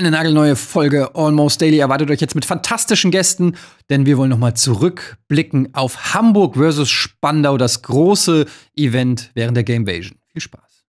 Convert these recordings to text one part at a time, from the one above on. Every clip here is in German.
Eine nagelneue Folge Almost Daily erwartet euch jetzt mit fantastischen Gästen, denn wir wollen nochmal zurückblicken auf Hamburg versus Spandau, das große Event während der Gamevasion. Viel Spaß.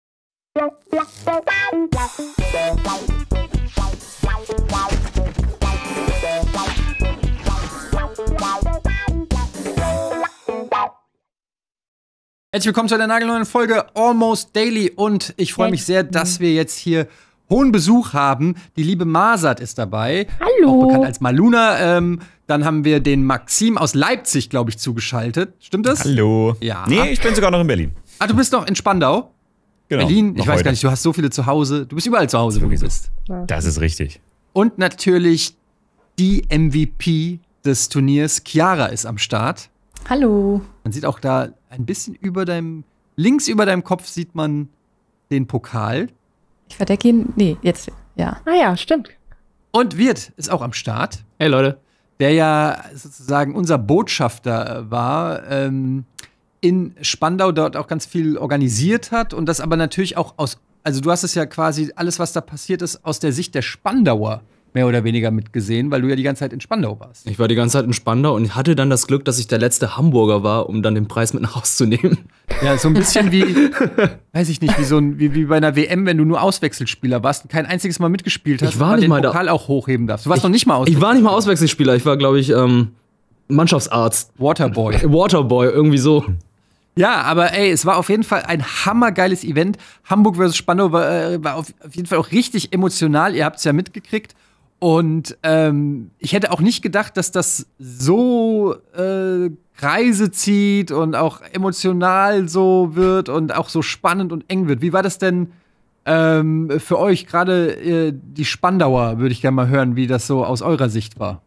Herzlich willkommen zu einer nagelneuen Folge Almost Daily und ich freue mich sehr, dass wir jetzt hier hohen Besuch haben. Die liebe Masat ist dabei. Hallo. Auch bekannt als Maluna. Ähm, dann haben wir den Maxim aus Leipzig, glaube ich, zugeschaltet. Stimmt das? Hallo. Ja. Nee, ich bin sogar noch in Berlin. Ah, du bist noch in Spandau? Genau. Berlin? Ich weiß heute. gar nicht, du hast so viele zu Hause. Du bist überall zu Hause, wo du bist. Das ist richtig. Und natürlich die MVP des Turniers. Chiara ist am Start. Hallo. Man sieht auch da ein bisschen über deinem, links über deinem Kopf sieht man den Pokal. Ich verdecke ihn. Nee, jetzt. Ja. Ah ja, stimmt. Und Wirt ist auch am Start, Hey Leute. der ja sozusagen unser Botschafter äh, war ähm, in Spandau, dort auch ganz viel organisiert hat und das aber natürlich auch aus, also du hast es ja quasi alles, was da passiert ist, aus der Sicht der Spandauer mehr oder weniger mitgesehen, weil du ja die ganze Zeit in Spandau warst. Ich war die ganze Zeit in Spandau und hatte dann das Glück, dass ich der letzte Hamburger war, um dann den Preis mit nach Hause zu nehmen. Ja, so ein bisschen wie, weiß ich nicht, wie so ein, wie, wie bei einer WM, wenn du nur Auswechselspieler warst und kein einziges Mal mitgespielt hast, Ich war nicht den mal da. Pokal auch hochheben darfst. Du warst Ich- noch nicht mal aus Ich war nicht mal Auswechselspieler, ich war, glaube ich, ähm, Mannschaftsarzt. Waterboy. Waterboy, irgendwie so. Ja, aber ey, es war auf jeden Fall ein hammergeiles Event. Hamburg versus Spandau war, äh, war auf jeden Fall auch richtig emotional. Ihr habt es ja mitgekriegt. Und ähm, ich hätte auch nicht gedacht, dass das so äh, Kreise zieht und auch emotional so wird und auch so spannend und eng wird. Wie war das denn ähm, für euch, gerade äh, die Spandauer, würde ich gerne mal hören, wie das so aus eurer Sicht war.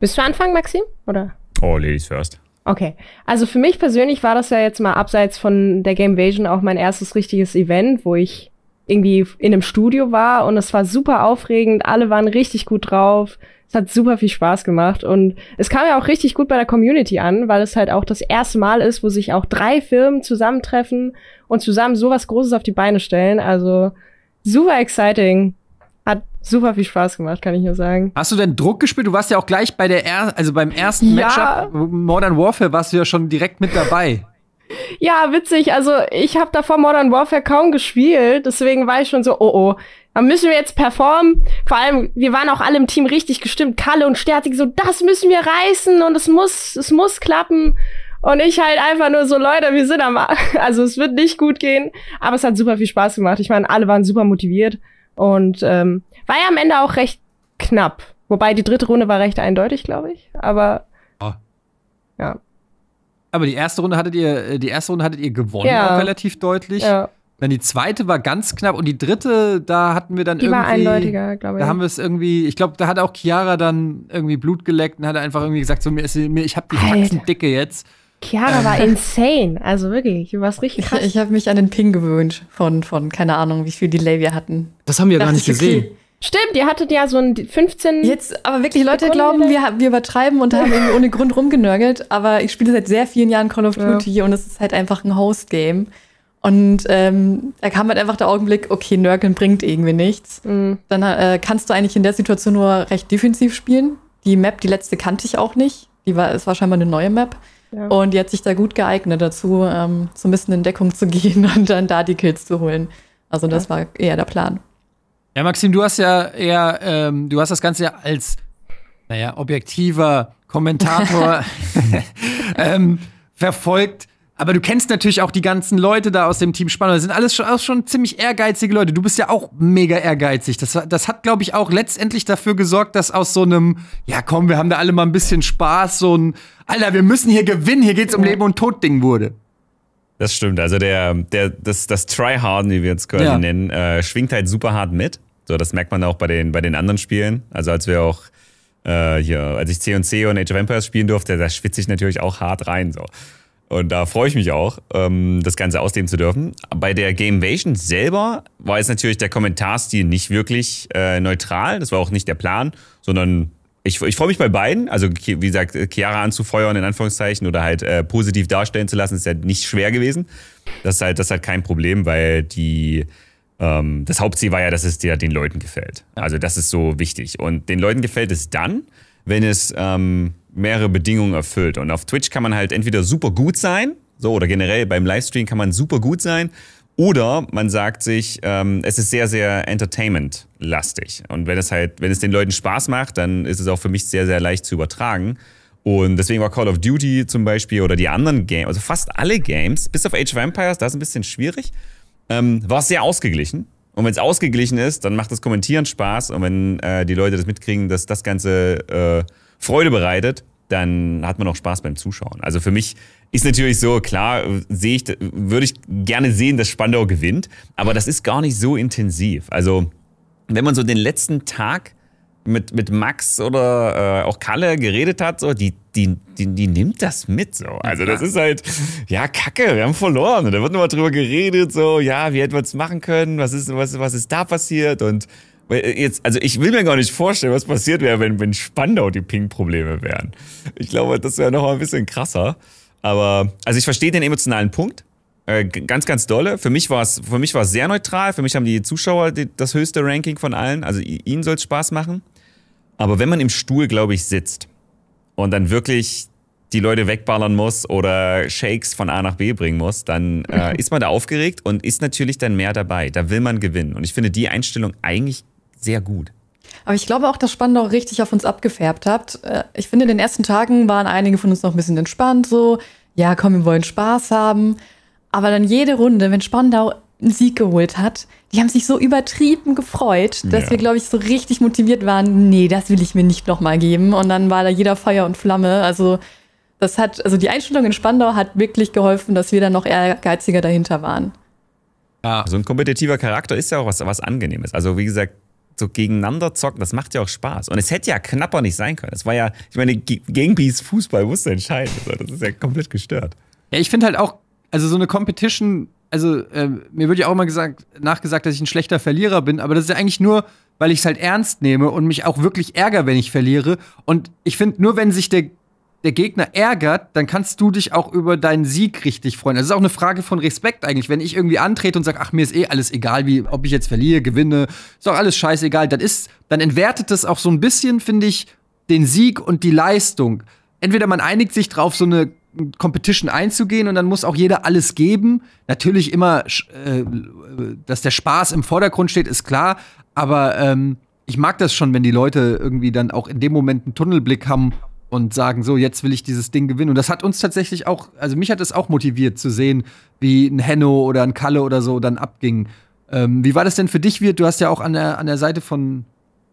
Bist du anfangen, Maxim? Oder? Oh, Ladies first. Okay. Also für mich persönlich war das ja jetzt mal abseits von der Gamevasion auch mein erstes richtiges Event, wo ich irgendwie in einem Studio war und es war super aufregend. Alle waren richtig gut drauf. Es hat super viel Spaß gemacht und es kam ja auch richtig gut bei der Community an, weil es halt auch das erste Mal ist, wo sich auch drei Firmen zusammentreffen und zusammen sowas Großes auf die Beine stellen. Also super exciting. Hat super viel Spaß gemacht, kann ich nur sagen. Hast du denn Druck gespielt? Du warst ja auch gleich bei der er also beim ersten Ja. Matchup Modern Warfare warst du ja schon direkt mit dabei. Ja, witzig. Also ich habe davor Modern Warfare kaum gespielt, deswegen war ich schon so, oh oh, da müssen wir jetzt performen. Vor allem, wir waren auch alle im Team richtig gestimmt. Kalle und Sterzig so, das müssen wir reißen und es muss, es muss klappen. Und ich halt einfach nur so, Leute, wir sind am, also es wird nicht gut gehen, aber es hat super viel Spaß gemacht. Ich meine, alle waren super motiviert und ähm, war ja am Ende auch recht knapp. Wobei die dritte Runde war recht eindeutig, glaube ich. Aber Ah. ja, Aber die erste Runde hattet ihr, äh, die erste Runde hattet ihr gewonnen, Ja. auch relativ deutlich. ja, Dann die zweite war ganz knapp und die dritte, da hatten wir dann die irgendwie. war eindeutiger, glaube ich. Da haben wir es irgendwie, ich glaube, da hat auch Chiara dann irgendwie Blut geleckt und hat einfach irgendwie gesagt, so mir ist mir, ich habe die. Faxen dicke jetzt. Chiara war insane. Also wirklich, du warst richtig Ich, krass. ich habe mich an den Ping gewöhnt von, von, keine Ahnung, wie viel Delay wir hatten. Das haben wir gar Dachte nicht ich, okay, gesehen. Stimmt, ihr hattet ja so ein 15. Jetzt, aber wirklich, Leute Sekunde glauben, wir, wir übertreiben und haben irgendwie ohne Grund rumgenörgelt. Aber ich spiele seit sehr vielen Jahren Call of Ja. Duty und es ist halt einfach ein Host-Game. Und ähm, da kam halt einfach der Augenblick, okay, Nörgeln bringt irgendwie nichts. Mhm. Dann äh, kannst du eigentlich in der Situation nur recht defensiv spielen. Die Map, die letzte kannte ich auch nicht. Die war, es war scheinbar eine neue Map. Ja. Und die hat sich da gut geeignet dazu, ähm, so ein bisschen in Deckung zu gehen und dann da die Kills zu holen. Also das war eher der Plan. Ja, Maxim, du hast ja eher, ähm, du hast das Ganze ja als, naja, objektiver Kommentator ähm, verfolgt. Aber du kennst natürlich auch die ganzen Leute da aus dem Team Spannung. Das sind alles schon, auch schon ziemlich ehrgeizige Leute. Du bist ja auch mega ehrgeizig. Das, das hat, glaube ich, auch letztendlich dafür gesorgt, dass aus so einem, ja komm, wir haben da alle mal ein bisschen Spaß, so ein, Alter, wir müssen hier gewinnen, hier geht's um Leben und Tod Ding wurde. Das stimmt. Also der, der, das, das Tryharden, wie wir jetzt quasi Ja. nennen, äh, schwingt halt super hart mit. So, das merkt man auch bei den, bei den anderen Spielen. Also als wir auch äh, hier, als ich C&C und Age of Empires spielen durfte, da schwitze ich natürlich auch hart rein. So. Und da freue ich mich auch, ähm, das Ganze ausleben zu dürfen. Bei der Gamevasion selber war jetzt natürlich der Kommentarstil nicht wirklich äh, neutral. Das war auch nicht der Plan, sondern ich, ich freue mich bei beiden. Also, wie gesagt, Chiara anzufeuern, in Anführungszeichen, oder halt äh, positiv darstellen zu lassen, ist ja nicht schwer gewesen. Das ist halt, das ist halt kein Problem, weil die ähm, das Hauptziel war ja, dass es dir den Leuten gefällt. Also das ist so wichtig. Und den Leuten gefällt es dann, wenn es ähm, mehrere Bedingungen erfüllt. Und auf Twitch kann man halt entweder super gut sein, so oder generell beim Livestream kann man super gut sein, oder man sagt sich, ähm, es ist sehr, sehr Entertainment-lastig. Und wenn es halt, wenn es den Leuten Spaß macht, dann ist es auch für mich sehr, sehr leicht zu übertragen. Und deswegen war Call of Duty zum Beispiel oder die anderen Games, also fast alle Games, bis auf Age of Empires, da ist ein bisschen schwierig, ähm, war es sehr ausgeglichen. Und wenn es ausgeglichen ist, dann macht das Kommentieren Spaß. Und wenn äh, die Leute das mitkriegen, dass das Ganze äh, Freude bereitet, dann hat man auch Spaß beim Zuschauen. Also für mich ist natürlich so, klar, sehe ich, würde ich gerne sehen, dass Spandau gewinnt, aber das ist gar nicht so intensiv. Also, wenn man so den letzten Tag mit, mit Max oder äh, auch Kalle geredet hat, so, die, die, die, die nimmt das mit, so. Also, das ist halt, ja, kacke, wir haben verloren. Und da wird nochmal drüber geredet, so, ja, wie hätten wir es machen können, was ist, was, was ist da passiert und Jetzt, also ich will mir gar nicht vorstellen, was passiert wäre, wenn, wenn Spandau die Ping-Probleme wären. Ich glaube, das wäre noch mal ein bisschen krasser. Aber, also ich verstehe den emotionalen Punkt. Äh, ganz, ganz dolle. Für mich war es für mich war es sehr neutral. Für mich haben die Zuschauer die, das höchste Ranking von allen. Also ihnen soll es Spaß machen. Aber wenn man im Stuhl, glaube ich, sitzt und dann wirklich die Leute wegballern muss oder Shakes von A nach B bringen muss, dann äh, ist man da aufgeregt und ist natürlich dann mehr dabei. Da will man gewinnen. Und ich finde die Einstellung eigentlich sehr gut. Aber ich glaube auch, dass Spandau richtig auf uns abgefärbt hat. Äh, ich finde, in den ersten Tagen waren einige von uns noch ein bisschen entspannt, so, ja, komm, wir wollen Spaß haben. Aber dann jede Runde, wenn Spandau einen Sieg geholt hat, die haben sich so übertrieben gefreut, dass Ja. wir, glaube ich, so richtig motiviert waren, nee, das will ich mir nicht nochmal geben. Und dann war da jeder Feuer und Flamme. Also, das hat, also die Einstellung in Spandau hat wirklich geholfen, dass wir dann noch ehrgeiziger dahinter waren. Ja. So ein kompetitiver Charakter ist ja auch was, was Angenehmes. Also wie gesagt, so gegeneinander zocken, das macht ja auch Spaß. Und es hätte ja knapper nicht sein können. Es war ja, ich meine, Ge- gegen Bees Fußball musste entscheiden. Also das ist ja komplett gestört. Ja, ich finde halt auch, also so eine Competition, also äh, mir wird ja auch immer gesagt, nachgesagt, dass ich ein schlechter Verlierer bin, aber das ist ja eigentlich nur, weil ich es halt ernst nehme und mich auch wirklich ärgere, wenn ich verliere. Und ich finde, nur wenn sich der, der Gegner ärgert, dann kannst du dich auch über deinen Sieg richtig freuen. Das ist auch eine Frage von Respekt eigentlich. Wenn ich irgendwie antrete und sage, ach, mir ist eh alles egal, wie, ob ich jetzt verliere, gewinne, ist doch alles scheißegal, dann ist, dann entwertet das auch so ein bisschen, finde ich, den Sieg und die Leistung. Entweder man einigt sich drauf, so eine Competition einzugehen und dann muss auch jeder alles geben. Natürlich immer, äh, dass der Spaß im Vordergrund steht, ist klar. Aber ähm, ich mag das schon, wenn die Leute irgendwie dann auch in dem Moment einen Tunnelblick haben und sagen, so, jetzt will ich dieses Ding gewinnen. Und das hat uns tatsächlich auch, also mich hat es auch motiviert zu sehen, wie ein Henno oder ein Kalle oder so dann abging. Ähm, wie war das denn für dich, Wirt? Du hast ja auch an der, an der Seite von,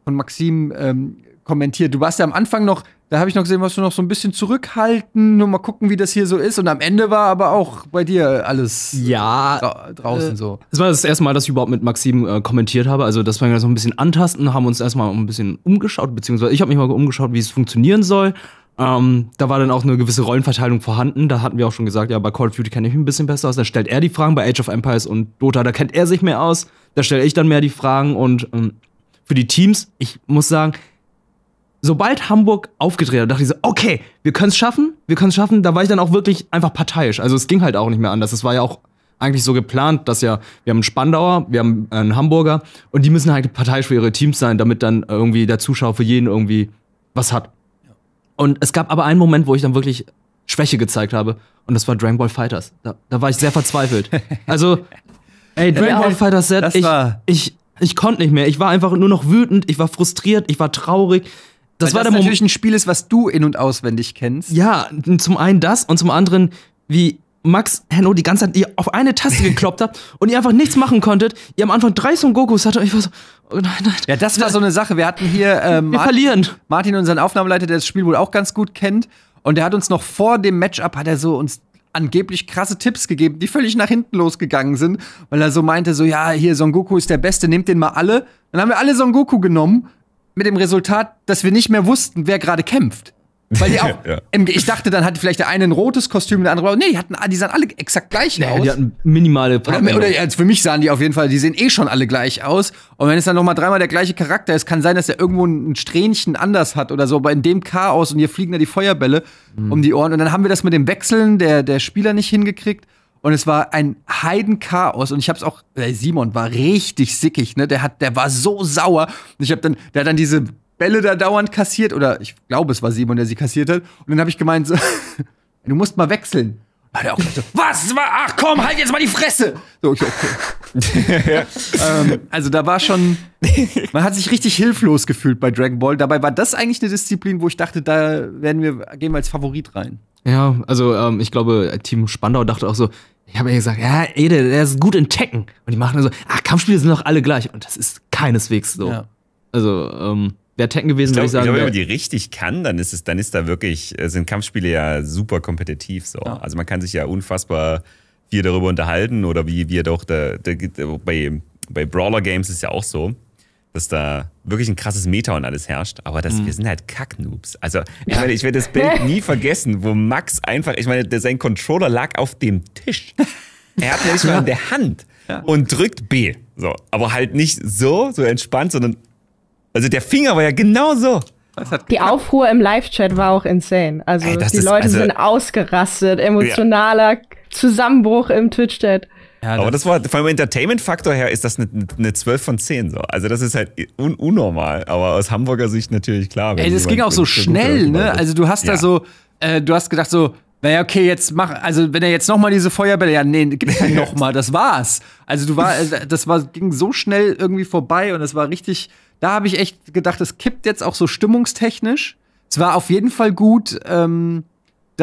von Maxim ähm, kommentiert. Du warst ja am Anfang noch, da habe ich noch gesehen, warst du noch so ein bisschen zurückhaltend, nur mal gucken, wie das hier so ist. Und am Ende war aber auch bei dir alles Ja, dra draußen äh, so. Das war das erste Mal, dass ich überhaupt mit Maxim äh, kommentiert habe. Also, das war so ein bisschen antasten, haben uns erstmal ein bisschen umgeschaut, beziehungsweise ich habe mich mal umgeschaut, wie es funktionieren soll. Ähm, da war dann auch eine gewisse Rollenverteilung vorhanden. Da hatten wir auch schon gesagt, ja, bei Call of Duty kenne ich mich ein bisschen besser aus. Da stellt er die Fragen. Bei Age of Empires und Dota, da kennt er sich mehr aus. Da stelle ich dann mehr die Fragen. Und ähm, für die Teams, ich muss sagen, sobald Hamburg aufgedreht hat, dachte ich so, okay, wir können es schaffen, wir können es schaffen. Da war ich dann auch wirklich einfach parteiisch. Also es ging halt auch nicht mehr anders. Es war ja auch eigentlich so geplant, dass ja, wir haben einen Spandauer, wir haben einen Hamburger und die müssen halt parteiisch für ihre Teams sein, damit dann irgendwie der Zuschauer für jeden irgendwie was hat. Und es gab aber einen Moment, wo ich dann wirklich Schwäche gezeigt habe und das war Dragon Ball Fighters. Da, da war ich sehr verzweifelt. Also, ey, Dragon Ball Fighters Set, ich, ich, ich konnte nicht mehr. Ich war einfach nur noch wütend, ich war frustriert, ich war traurig. Das Weil war der das Moment. natürlich ein Spiel ist, was du in- und auswendig kennst. Ja, zum einen das und zum anderen, wie Max Henno die ganze Zeit ihr auf eine Taste gekloppt habt und ihr einfach nichts machen konntet. Ihr am Anfang drei Son Gokus hatte und ich war so, oh nein, nein. Ja, das war so eine Sache. Wir hatten hier Wir Martin, verlieren. Martin, unseren Aufnahmeleiter, der das Spiel wohl auch ganz gut kennt. Und der hat uns noch vor dem Matchup, hat er so uns angeblich krasse Tipps gegeben, die völlig nach hinten losgegangen sind, weil er so meinte, so, ja, hier, Son Goku ist der Beste, nehmt den mal alle. Dann haben wir alle Son Goku genommen, mit dem Resultat, dass wir nicht mehr wussten, wer gerade kämpft. Weil die auch, Ja. im- ich dachte, dann hat vielleicht der eine ein rotes Kostüm, der andere, blau. nee, die hatten, die sahen alle exakt gleich aus. Die hatten minimale Oder, oder also für mich sahen die auf jeden Fall, die sehen eh schon alle gleich aus. Und wenn es dann noch mal dreimal der gleiche Charakter ist, kann sein, dass er irgendwo ein Strähnchen anders hat oder so. Aber in dem Chaos und hier fliegen da die Feuerbälle um die Ohren. Und dann haben wir das mit dem Wechseln der, der Spieler nicht hingekriegt. Und es war ein Heidenchaos und ich habe es auch äh, Simon war richtig sickig, ne? Der hat der war so sauer und ich habe dann der hat dann diese Bälle da dauernd kassiert oder ich glaube, es war Simon, der sie kassiert hat und dann habe ich gemeint so, du musst mal wechseln. Hat er auch gesagt, so, was? Ach komm, halt jetzt mal die Fresse! So, ich, okay. ähm, also da war schon, man hat sich richtig hilflos gefühlt bei Dragon Ball. Dabei war das eigentlich eine Disziplin, wo ich dachte, da werden wir, gehen wir als Favorit rein. Ja, also ähm, ich glaube, Team Spandau dachte auch so, ich habe ja gesagt, ja, Ede, der ist gut in Tekken. Und die machen dann so, ach, Kampfspiele sind doch alle gleich. Und das ist keineswegs so. Ja. Also, ähm, wäre Tekken gewesen, Ich würde glaube, ich sagen. glaub, wenn wär- man die richtig kann, dann ist es, dann ist da wirklich, äh, sind Kampfspiele ja super kompetitiv so. Ja. Also man kann sich ja unfassbar viel darüber unterhalten oder wie wir doch da, da, da, bei, bei Brawler Games ist ja auch so, dass da wirklich ein krasses Meta und alles herrscht, aber das, Mhm. wir sind halt Kacknoobs. Also ich meine, ich werde das Bild nie vergessen, wo Max einfach, ich meine, der, sein Controller lag auf dem Tisch. Er hat ihn nicht mal in der Hand und drückt B. So, aber halt nicht so, so entspannt, sondern also der Finger war ja genau so. Die Aufruhr im Live-Chat war auch insane. Also Ey, die ist- Leute also- sind ausgerastet, emotionaler Zusammenbruch im Twitch-Chat. Ja, Aber das war vom Entertainment-Faktor her ist das eine, eine 12 von 10 so. Also das ist halt un unnormal, aber aus Hamburger Sicht natürlich klar. Ey, das ging auch so schnell, ne? Also du hast da Ja. so, äh, du hast gedacht so, naja, okay, jetzt mach, also wenn er jetzt noch mal diese Feuerbälle, ja, nee, gib kein noch mal, das war's. Also du war, äh, das war, ging so schnell irgendwie vorbei und es war richtig, da habe ich echt gedacht, es kippt jetzt auch so stimmungstechnisch. Es war auf jeden Fall gut, ähm,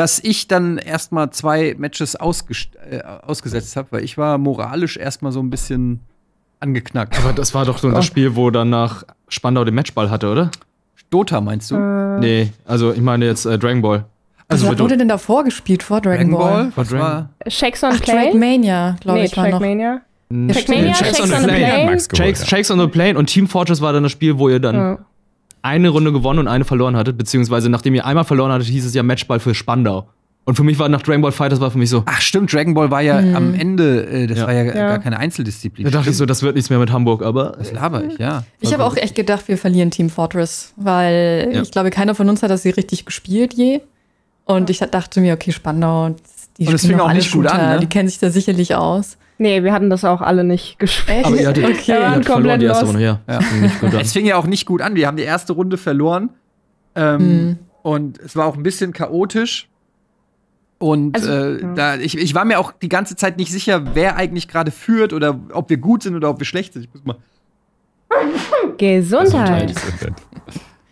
dass ich dann erstmal zwei Matches äh, ausgesetzt habe, weil ich war moralisch erstmal so ein bisschen angeknackt. Aber das war doch so das Spiel, wo danach Spandau den Matchball hatte, oder? Dota meinst du? Nee, also ich meine jetzt äh, Dragon Ball. Also, was mit- wurde denn davor gespielt vor Dragon, Ball? Was Dragon- war? Shakes on Ach, Plane? Trackmania, glaube nee, ich, war. Trackmania. Shakes Shakes on on the Plane. Shakes. Shakes on the Plane und Team Fortress war dann das Spiel, wo ihr dann Ja. Eine Runde gewonnen und eine verloren hattet, beziehungsweise nachdem ihr einmal verloren hattet, hieß es ja Matchball für Spandau. Und für mich war nach Dragon Ball Fighters war für mich so, Ach stimmt, Dragon Ball war ja am Ende, äh, das Ja. war ja, Ja. gar keine Einzeldisziplin. da dachte ich so, das wird nichts mehr mit Hamburg, aber das laber ich, ja. Ich habe auch echt gedacht, wir verlieren Team Fortress, weil Ja. ich glaube, keiner von uns hat das hier richtig gespielt je. Und ich dachte mir, okay, Spandau, die Und es spielen fing auch alle nicht gut an, ne? Die kennen sich da sicherlich aus. Nee, wir hatten das auch alle nicht gespielt. aber ihr hattet, Okay. ihr Wir waren hattet verloren die erste lost. Runde, ja. Ja. An. Es fing ja auch nicht gut an. Wir haben die erste Runde verloren. Ähm, Und es war auch ein bisschen chaotisch. Und Also, äh, ja. da, ich, ich war mir auch die ganze Zeit nicht sicher, wer eigentlich gerade führt oder ob wir gut sind oder ob wir schlecht sind. Ich muss mal Gesundheit.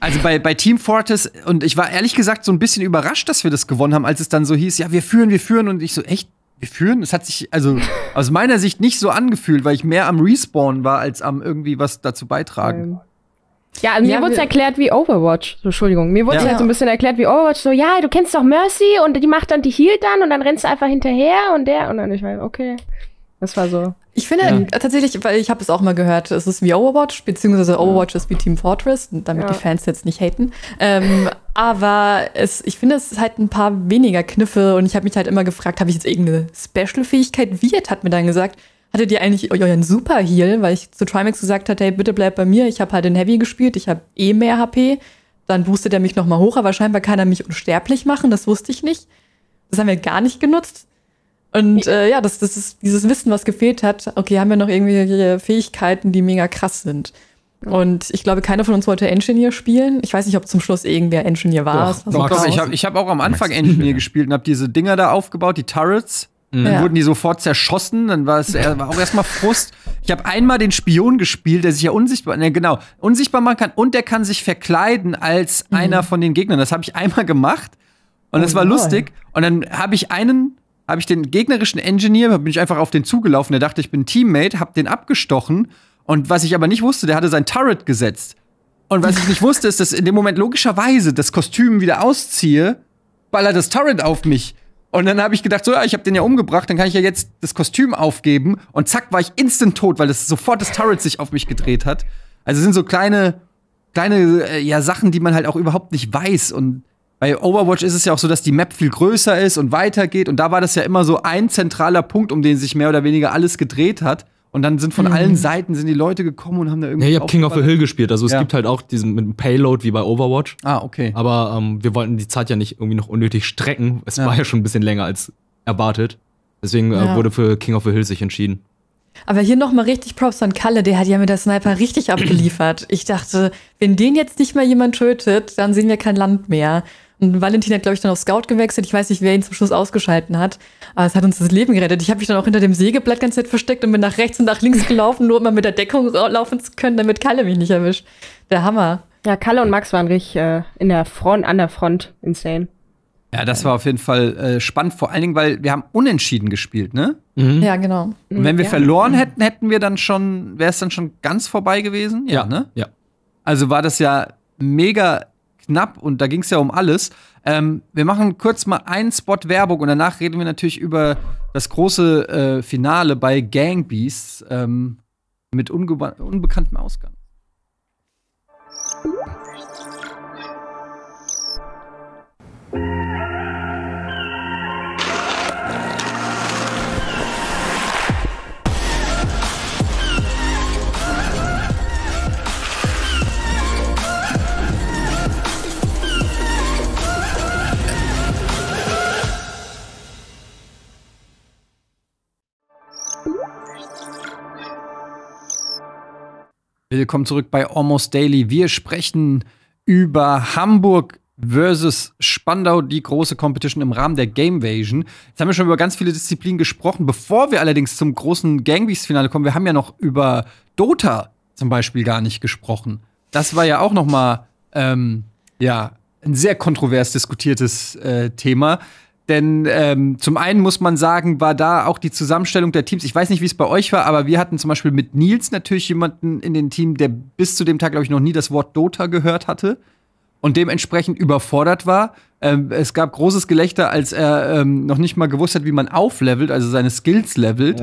Also bei, bei Team Fortress, und ich war ehrlich gesagt so ein bisschen überrascht, dass wir das gewonnen haben, als es dann so hieß, ja, wir führen, wir führen. Und ich so, echt, wir führen? Das hat sich also aus meiner Sicht nicht so angefühlt, weil ich mehr am Respawn war, als am irgendwie was dazu beitragen. Ähm, Ja, mir Ja, wurde es erklärt wie Overwatch. So, Entschuldigung. Mir wurde es Ja. halt so ein bisschen erklärt wie Overwatch. So, ja, du kennst doch Mercy und die macht dann die Heal dann und dann rennst du einfach hinterher und der und dann ich war, okay. Das war so. Ich finde Ja. tatsächlich, weil ich habe es auch mal gehört, es ist wie Overwatch, beziehungsweise Overwatch ist wie Team Fortress, damit Ja. die Fans jetzt nicht haten. Ähm, aber es, ich finde, es ist halt ein paar weniger Kniffe und ich habe mich halt immer gefragt, habe ich jetzt irgendeine Special-Fähigkeit? Wirt hat mir dann gesagt, hattet ihr eigentlich euren Super Heal, weil ich zu Trimax gesagt hatte, hey, bitte bleib bei mir, ich habe halt den Heavy gespielt, ich habe eh mehr HP. Dann boostet er mich nochmal hoch, aber scheinbar kann er mich unsterblich machen, das wusste ich nicht. Das haben wir gar nicht genutzt. Und äh, ja, das, das ist dieses Wissen, was gefehlt hat. Okay, haben wir noch irgendwelche Fähigkeiten, die mega krass sind. Und ich glaube, keiner von uns wollte Engineer spielen. Ich weiß nicht, ob zum Schluss irgendwer Engineer war. Doch, Das war so Doch, doch, ich habe ich hab auch am Anfang Max. Engineer gespielt und habe diese Dinger da aufgebaut, die Turrets. Dann Ja. wurden die sofort zerschossen, dann war es er war auch erstmal Frust. Ich habe einmal den Spion gespielt, der sich ja unsichtbar, ne, genau, unsichtbar machen kann und der kann sich verkleiden als einer von den Gegnern. Das habe ich einmal gemacht und das Oh, war lol. lustig. Und dann habe ich einen, habe ich den gegnerischen Engineer, bin ich einfach auf den zugelaufen, der dachte, ich bin Teammate, habe den abgestochen und was ich aber nicht wusste, der hatte sein Turret gesetzt. Und was ich nicht wusste, ist, dass in dem Moment logischerweise das Kostüm wieder ausziehe, ballert das Turret auf mich. Und dann habe ich gedacht, so, ja, ich habe den ja umgebracht, dann kann ich ja jetzt das Kostüm aufgeben. Und zack, war ich instant tot, weil das sofort das Turret sich auf mich gedreht hat. Also sind so kleine, kleine äh, ja, Sachen, die man halt auch überhaupt nicht weiß. Und bei Overwatch ist es ja auch so, dass die Map viel größer ist und weitergeht. Und da war das ja immer so ein zentraler Punkt, um den sich mehr oder weniger alles gedreht hat. Und dann sind von allen Seiten sind die Leute gekommen und haben da Ja, irgendwie. ich habe King of the. Hill gespielt. Also es Ja. gibt halt auch diesen mit dem Payload wie bei Overwatch. Ah, okay. Aber ähm, wir wollten die Zeit ja nicht irgendwie noch unnötig strecken. Es Ja. war ja schon ein bisschen länger als erwartet. Deswegen äh, Ja. wurde für King of the Hill sich entschieden. Aber hier nochmal richtig Props an Kalle, der hat ja mit der Sniper richtig abgeliefert. Ich dachte, wenn den jetzt nicht mal jemand tötet, dann sehen wir kein Land mehr. Und Valentin hat, glaube ich, dann auf Scout gewechselt. Ich weiß nicht, wer ihn zum Schluss ausgeschalten hat. Aber es hat uns das Leben gerettet. Ich habe mich dann auch hinter dem Sägeblatt ganz Zeit versteckt und bin nach rechts und nach links gelaufen, nur um mal mit der Deckung laufen zu können, damit Kalle mich nicht erwischt. Der Hammer. Ja, Kalle und Max waren richtig äh, in der Front, an der Front. Insane. Ja, das war auf jeden Fall äh, spannend, vor allen Dingen, weil wir haben unentschieden gespielt, ne? Ja, genau. Und wenn wir Ja. verloren hätten, hätten wir dann schon, wäre es dann schon ganz vorbei gewesen? ne? Ja. Also war das ja mega knapp und da ging es ja um alles. Ähm, wir machen kurz mal einen Spot Werbung und danach reden wir natürlich über das große äh, Finale bei Gang Beasts ähm, mit unbekanntem Ausgang. Willkommen zurück bei Almost Daily. Wir sprechen über Hamburg versus Spandau, die große Competition im Rahmen der Gamevasion. Jetzt haben wir schon über ganz viele Disziplinen gesprochen. Bevor wir allerdings zum großen Gangbeast-Finale kommen, wir haben ja noch über Dota zum Beispiel gar nicht gesprochen. Das war ja auch noch mal ähm, ja, ein sehr kontrovers diskutiertes äh, Thema. Denn ähm, zum einen muss man sagen, war da auch die Zusammenstellung der Teams. Ich weiß nicht, wie es bei euch war, aber wir hatten zum Beispiel mit Nils natürlich jemanden in den Team, der bis zu dem Tag, glaube ich, noch nie das Wort Dota gehört hatte und dementsprechend überfordert war. Ähm, es gab großes Gelächter, als er ähm, noch nicht mal gewusst hat, wie man auflevelt, also seine Skills levelt.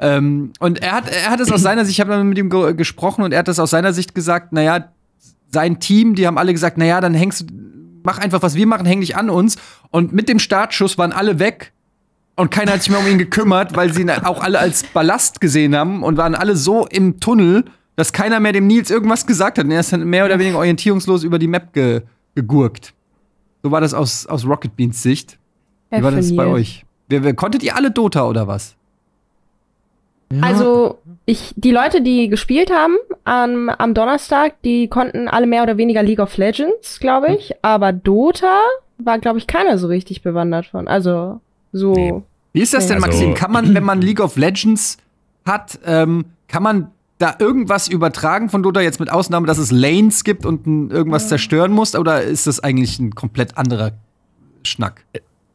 Ähm, und er hat, er hat es aus seiner Sicht, ich habe dann mit ihm ge gesprochen und er hat das aus seiner Sicht gesagt, naja, sein Team, die haben alle gesagt, naja, dann hängst du, mach einfach, was wir machen, häng dich an uns. Und mit dem Startschuss waren alle weg. Und keiner hat sich mehr um ihn gekümmert, weil sie ihn auch alle als Ballast gesehen haben und waren alle so im Tunnel, dass keiner mehr dem Nils irgendwas gesagt hat. Und er ist dann mehr oder weniger orientierungslos über die Map ge gegurkt. So war das aus, aus Rocket Beans Sicht. Wie war das bei euch? Wer, wer, konntet ihr alle Dota oder was? Also, ich, die Leute, die gespielt haben am, am Donnerstag, die konnten alle mehr oder weniger League of Legends, glaube ich. Aber Dota war, glaube ich, keiner so richtig bewandert von. Also, so. Nee. Wie ist das denn, Also- Maxim? Kann man, wenn man League of Legends hat, ähm, kann man da irgendwas übertragen von Dota, jetzt mit Ausnahme, dass es Lanes gibt und ein, irgendwas zerstören muss? Oder ist das eigentlich ein komplett anderer Schnack?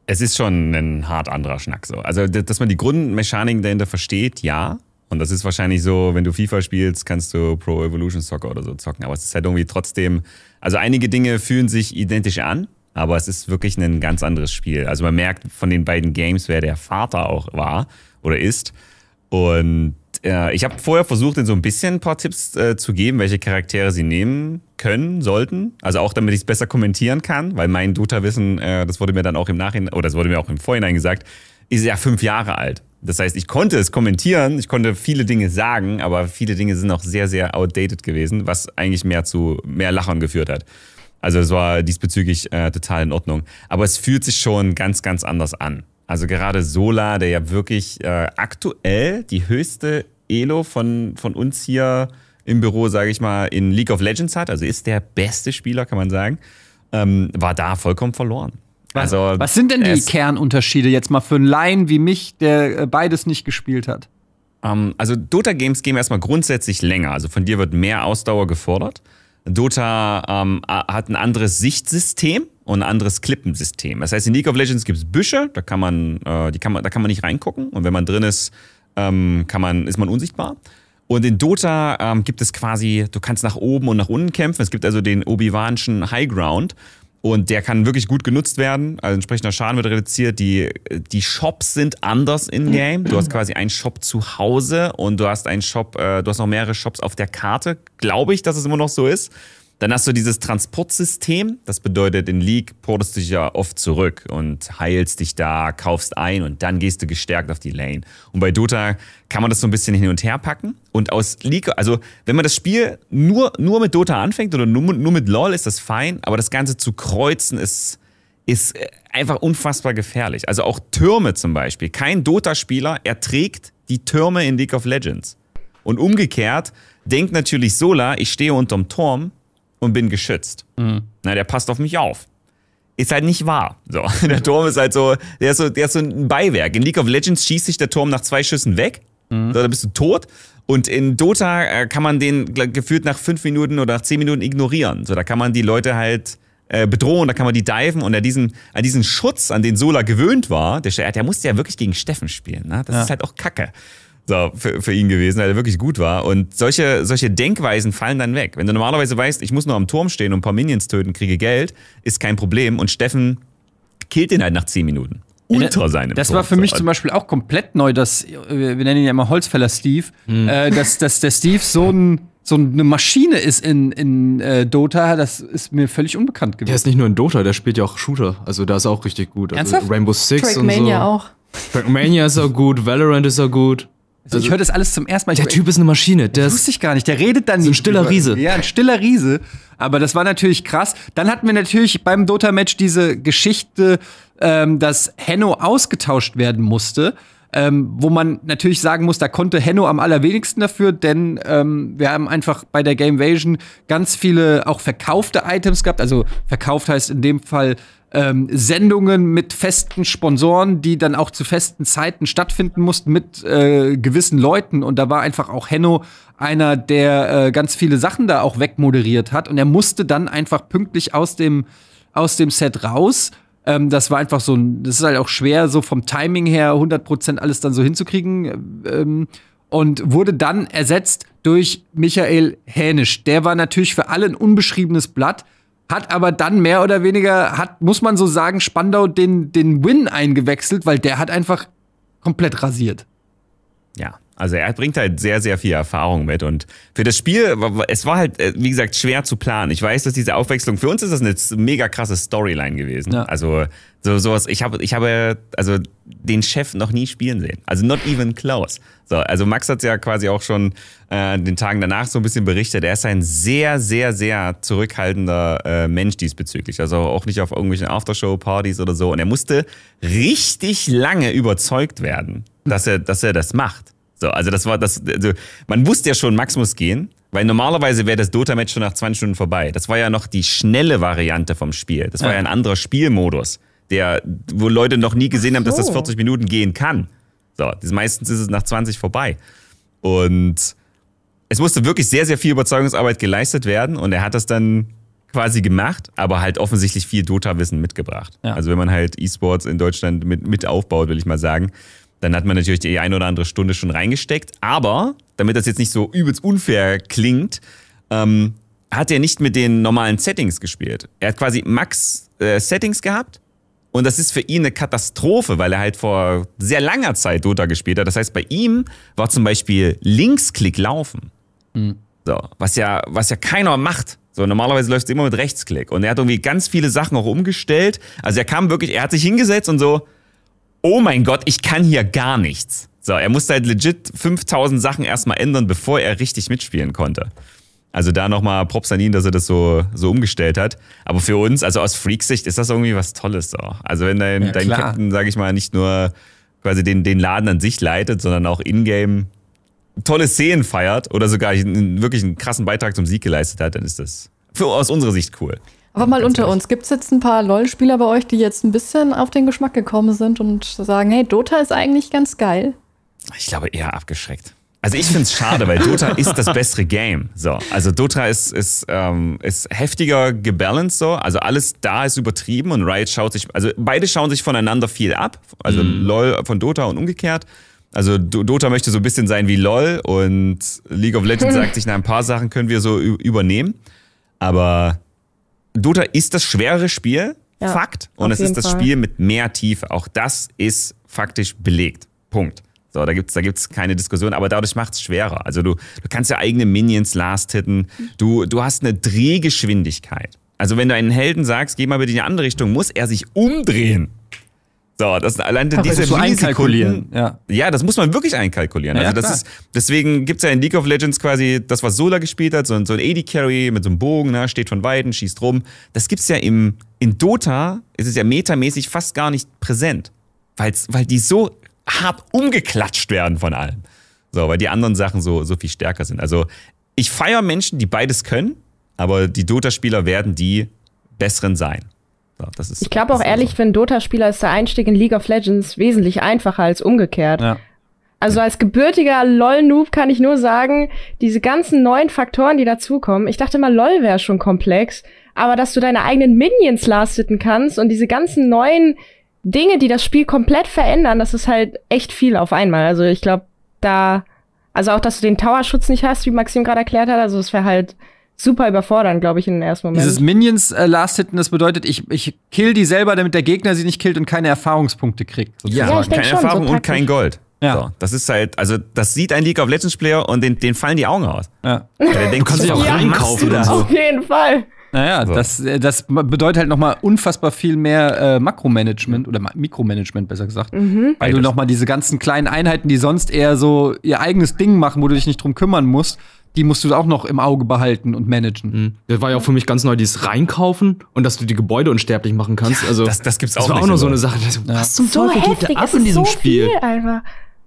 Es ist schon ein hart anderer Schnack so. Also, dass man die Grundmechaniken dahinter versteht, ja. Und das ist wahrscheinlich so, wenn du FIFA spielst, kannst du Pro Evolution Soccer oder so zocken. Aber es ist halt irgendwie trotzdem, also einige Dinge fühlen sich identisch an, aber es ist wirklich ein ganz anderes Spiel. Also man merkt von den beiden Games, wer der Vater auch war oder ist. Und äh, ich habe vorher versucht, ihnen so ein bisschen ein paar Tipps äh, zu geben, welche Charaktere sie nehmen können, sollten. Also auch, damit ich es besser kommentieren kann, weil mein Dota-Wissen, äh, das wurde mir dann auch im Nachhinein, oder das wurde mir auch im Vorhinein gesagt, ist ja fünf Jahre alt. Das heißt, ich konnte es kommentieren, ich konnte viele Dinge sagen, aber viele Dinge sind auch sehr, sehr outdated gewesen, was eigentlich mehr zu mehr Lachern geführt hat. Also es war diesbezüglich äh, total in Ordnung. Aber es fühlt sich schon ganz, ganz anders an. Also gerade Sola, der ja wirklich äh, aktuell die höchste Elo von, von uns hier im Büro, sage ich mal, in League of Legends hat, also ist der beste Spieler, kann man sagen, ähm, war da vollkommen verloren. Also, Was sind denn die er Kernunterschiede jetzt mal für einen Laien wie mich, der äh, beides nicht gespielt hat? Ähm, also Dota-Games gehen erstmal grundsätzlich länger. Also von dir wird mehr Ausdauer gefordert. Dota ähm, hat ein anderes Sichtsystem und ein anderes Klippensystem. Das heißt, in League of Legends gibt es Büsche, da kann man, äh, die kann man, da kann man nicht reingucken. Und wenn man drin ist, ähm, kann man, ist man unsichtbar. Und in Dota ähm, gibt es quasi, du kannst nach oben und nach unten kämpfen. Es gibt also den Obi-Wanschen High Ground. Und der kann wirklich gut genutzt werden. Also entsprechender Schaden wird reduziert. Die, die Shops sind anders in-game. Du hast quasi einen Shop zu Hause und du hast einen Shop, äh, du hast noch mehrere Shops auf der Karte. Glaube ich, dass es immer noch so ist. Dann hast du dieses Transportsystem. Das bedeutet, in League portest du dich ja oft zurück und heilst dich da, kaufst ein und dann gehst du gestärkt auf die Lane. Und bei Dota kann man das so ein bisschen hin und her packen. Und aus League, also wenn man das Spiel nur, nur mit Dota anfängt oder nur, nur mit LOL, ist das fein. Aber das Ganze zu kreuzen ist, ist äh, einfach unfassbar gefährlich. Also auch Türme zum Beispiel. Kein Dota-Spieler erträgt die Türme in League of Legends. Und umgekehrt denkt natürlich Sola, ich stehe unterm Turm und bin geschützt. Na, der passt auf mich auf. Ist halt nicht wahr. So, der Turm ist halt so, der ist so, der ist so ein Beiwerk. In League of Legends schießt sich der Turm nach zwei Schüssen weg. So, da bist du tot. Und in Dota äh, kann man den gefühlt nach fünf Minuten oder nach zehn Minuten ignorieren. So, da kann man die Leute halt äh, bedrohen, da kann man die diven und an diesen, an diesen Schutz, an den Sola gewöhnt war, der, der musste ja wirklich gegen Steffen spielen. Ne? Das ist halt auch Kacke. So, für, für ihn gewesen, weil er wirklich gut war. Und solche, solche Denkweisen fallen dann weg. Wenn du normalerweise weißt, ich muss nur am Turm stehen und ein paar Minions töten, kriege Geld, ist kein Problem. Und Steffen killt ihn halt nach zehn Minuten. Unter seinem Das Turm. war für mich zum Beispiel auch komplett neu, dass, äh, wir nennen ihn ja immer Holzfäller Steve, Hm. äh, dass, dass der Steve so, ein, so eine Maschine ist in, in äh, Dota, das ist mir völlig unbekannt Der gewesen. ist nicht nur in Dota, der spielt ja auch Shooter. Also da ist er auch richtig gut. Also Ernsthaft? Rainbow Six und so. Trackmania auch. Trackmania ist auch gut, Valorant ist auch gut. Also ich höre das alles zum ersten Mal. Der ich, Typ ist eine Maschine. Der Das ist wusste ich gar nicht. Der redet dann So ein stiller über- Riese. Ja, ein stiller Riese. Aber das war natürlich krass. Dann hatten wir natürlich beim Dota-Match diese Geschichte, ähm, dass Henno ausgetauscht werden musste. Ähm, wo man natürlich sagen muss, da konnte Henno am allerwenigsten dafür, denn ähm, wir haben einfach bei der Gamevasion ganz viele auch verkaufte Items gehabt. Also verkauft heißt in dem Fall ähm, Sendungen mit festen Sponsoren, die dann auch zu festen Zeiten stattfinden mussten mit äh, gewissen Leuten. Und da war einfach auch Henno einer, der äh, ganz viele Sachen da auch wegmoderiert hat. Und er musste dann einfach pünktlich aus dem, aus dem Set raus. Ähm, das war einfach so ein, das ist halt auch schwer, so vom Timing her 100% alles dann so hinzukriegen. Ähm, und wurde dann ersetzt durch Michael Hänisch. Der war natürlich für alle ein unbeschriebenes Blatt, hat aber dann mehr oder weniger, hat, muss man so sagen, Spandau den, den Win eingewechselt, weil der hat einfach komplett rasiert. Ja, also er bringt halt sehr, sehr viel Erfahrung mit und für das Spiel, es war halt, äh, wie gesagt, schwer zu planen. Ich weiß, dass diese Aufwechslung, für uns ist das eine mega krasse Storyline gewesen. Ja. Also so sowas, ich habe, ich habe also den Chef noch nie spielen sehen. Also not even close. So, also Max hat ja quasi auch schon äh, den Tagen danach so ein bisschen berichtet. Er ist ein sehr, sehr, sehr zurückhaltender äh, Mensch diesbezüglich. Also auch nicht auf irgendwelchen Aftershow-Partys oder so. Und er musste richtig lange überzeugt werden, dass er, dass er das macht. So, also das war das, also man wusste ja schon, Max muss gehen, weil normalerweise wäre das Dota-Match schon nach 20 Stunden vorbei. Das war ja noch die schnelle Variante vom Spiel. Das war ja ein anderer Spielmodus, der, wo Leute noch nie gesehen haben, dass das so. 40 Minuten gehen kann. So, das, meistens ist es nach 20 vorbei. Und es musste wirklich sehr, sehr viel Überzeugungsarbeit geleistet werden und er hat das dann quasi gemacht, aber halt offensichtlich viel Dota-Wissen mitgebracht. Ja. Also wenn man halt E-Sports in Deutschland mit, mit aufbaut, will ich mal sagen, dann hat man natürlich die eine oder andere Stunde schon reingesteckt. Aber, damit das jetzt nicht so übelst unfair klingt, ähm, hat er nicht mit den normalen Settings gespielt. Er hat quasi Max äh, Settings gehabt und das ist für ihn eine Katastrophe, weil er halt vor sehr langer Zeit Dota gespielt hat. Das heißt, bei ihm war zum Beispiel Linksklick laufen. So, was ja, was ja keiner macht. So, normalerweise läuft es immer mit Rechtsklick. Und er hat irgendwie ganz viele Sachen auch umgestellt. Also er kam wirklich, er hat sich hingesetzt und so, oh mein Gott, ich kann hier gar nichts. So, er musste halt legit 5000 Sachen erstmal ändern, bevor er richtig mitspielen konnte. Also da nochmal Props an ihn, dass er das so, so umgestellt hat. Aber für uns, also aus Freaksicht, ist das irgendwie was Tolles so. Also wenn dein, Ja, dein klar. Captain, sag ich mal, nicht nur quasi den, den Laden an sich leitet, sondern auch in-game tolle Szenen feiert oder sogar einen, wirklich einen krassen Beitrag zum Sieg geleistet hat, dann ist das für, aus unserer Sicht cool. Aber mal unter uns, gibt es jetzt ein paar LOL-Spieler bei euch, die jetzt ein bisschen auf den Geschmack gekommen sind und sagen, hey, Dota ist eigentlich ganz geil? Ich glaube eher abgeschreckt. Also ich finde es schade, weil Dota ist das bessere Game. So, also Dota ist, ist, ähm, ist heftiger gebalanced so. Also alles da ist übertrieben und Riot schaut sich, also beide schauen sich voneinander viel ab. Also LOL von Dota und umgekehrt. Also Do- Dota möchte so ein bisschen sein wie LOL und League of Legends sagt sich, na, ein paar Sachen können wir so übernehmen. Aber Dota ist das schwerere Spiel, Ja, Fakt. Und es ist das Fall. Spiel mit mehr Tiefe. Auch das ist faktisch belegt. Punkt. So, da gibt's da gibt's keine Diskussion, aber dadurch macht's schwerer. Also du, du kannst ja eigene Minions last hitten. Du, du hast eine Drehgeschwindigkeit. Also wenn du einen Helden sagst, geh mal bitte in die andere Richtung, muss er sich umdrehen. So, das allein das diese du einkalkulieren, ja. Ja, das muss man wirklich einkalkulieren. Ja, also das klar. ist, deswegen gibt's ja in League of Legends quasi das, was Sola gespielt hat, so, ein- so ein AD Carry mit so einem Bogen, ne, steht von Weiden, schießt rum. Das gibt's ja im, in Dota, ist es ja metamäßig fast gar nicht präsent. Weil's, weil die so hart umgeklatscht werden von allem. So, weil die anderen Sachen so, so viel stärker sind. Also, ich feiere Menschen, die beides können, aber die Dota-Spieler werden die besseren sein. Das ist, Ich glaube auch ehrlich, so. für einen Dota-Spieler ist der Einstieg in League of Legends wesentlich einfacher als umgekehrt. Ja. Also als gebürtiger LOL-Noob kann ich nur sagen, diese ganzen neuen Faktoren, die dazukommen, ich dachte mal, LOL wäre schon komplex, aber dass du deine eigenen Minions lasteten kannst und diese ganzen neuen Dinge, die das Spiel komplett verändern, das ist halt echt viel auf einmal. Also ich glaube, da, also auch, dass du den Towerschutz nicht hast, wie Maxim gerade erklärt hat, also es wäre halt super überfordernd, glaube ich, in den ersten Moment. Dieses Minions äh, Last Hitten, das bedeutet, ich, ich kill die selber, damit der Gegner sie nicht killt und keine Erfahrungspunkte kriegt. Ja, Ja, keine schon, so Erfahrung und taktisch. kein Gold. Ja. So, das ist halt, also das sieht ein League of Legends Player und den, den fallen die Augen aus. Ja. Der denkt, kannst dich auch was reinkaufen und da? so. auf jeden Fall. Naja, So. das, äh, das bedeutet halt nochmal unfassbar viel mehr äh, Makromanagement oder Ma Mikromanagement, besser gesagt. Weil du nochmal diese ganzen kleinen Einheiten, die sonst eher so ihr eigenes Ding machen, wo du dich nicht drum kümmern musst, die musst du auch noch im Auge behalten und managen. Mhm. Das war ja auch für mich ganz neu, dieses Reinkaufen und dass du die Gebäude unsterblich machen kannst. also, das- das gibt's Das auch war auch noch so eine. Sache. Das, Was zum So Teufel geht da ab es in diesem so Spiel? viel einfach.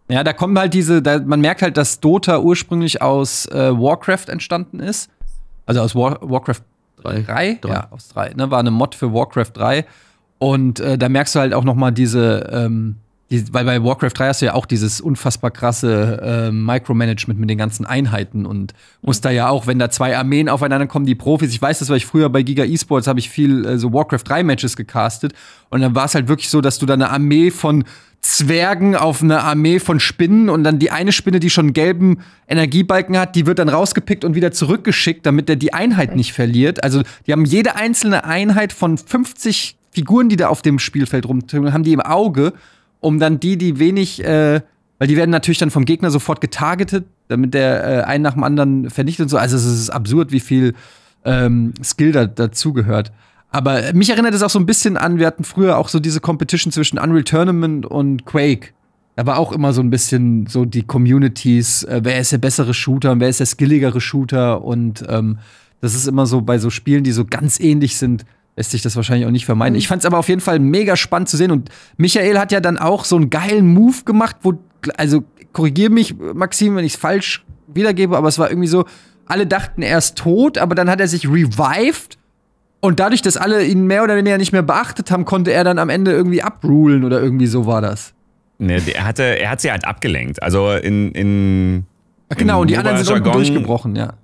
Ja, da kommen halt diese, da, man merkt halt, dass Dota ursprünglich aus äh, Warcraft entstanden ist. Also aus War, Warcraft 3? Drei. Ja, aus 3. Ne? War eine Mod für Warcraft 3. Und äh, da merkst du halt auch noch mal diese, ähm, die, weil bei Warcraft 3 hast du ja auch dieses unfassbar krasse äh, Micromanagement mit den ganzen Einheiten und musst da ja auch, wenn da zwei Armeen aufeinander kommen, die Profis, ich weiß das, weil ich früher bei Giga Esports habe ich viel äh, so Warcraft 3 Matches gecastet und dann war es halt wirklich so, dass du da eine Armee von Zwergen auf eine Armee von Spinnen und dann die eine Spinne, die schon einen gelben Energiebalken hat, die wird dann rausgepickt und wieder zurückgeschickt, damit er die Einheit nicht verliert. Also die haben jede einzelne Einheit von 50 Figuren, die da auf dem Spielfeld rumtun, haben die im Auge, um dann die, die wenig, äh, weil die werden natürlich dann vom Gegner sofort getargetet, damit der äh, einen nach dem anderen vernichtet und so. Also es ist absurd, wie viel ähm, Skill da, dazugehört. Aber mich erinnert es auch so ein bisschen an, wir hatten früher auch so diese Competition zwischen Unreal Tournament und Quake. Da war auch immer so ein bisschen so die Communities, äh, wer ist der bessere Shooter und wer ist der skilligere Shooter. Und ähm, das ist immer so bei so Spielen, die so ganz ähnlich sind, lässt sich das wahrscheinlich auch nicht vermeiden. Ich fand es aber auf jeden Fall mega spannend zu sehen. Und Michael hat ja dann auch so einen geilen Move gemacht, wo, also korrigier mich, Maxim, wenn ich es falsch wiedergebe, aber es war irgendwie so, alle dachten, er ist tot, aber dann hat er sich revived. Und dadurch, dass alle ihn mehr oder weniger nicht mehr beachtet haben, konnte er dann am Ende irgendwie abrulen oder irgendwie so war das. Ne, der hatte, er hat sie halt abgelenkt. Also in, in Genau, und die anderen sind unten durchgebrochen, ja.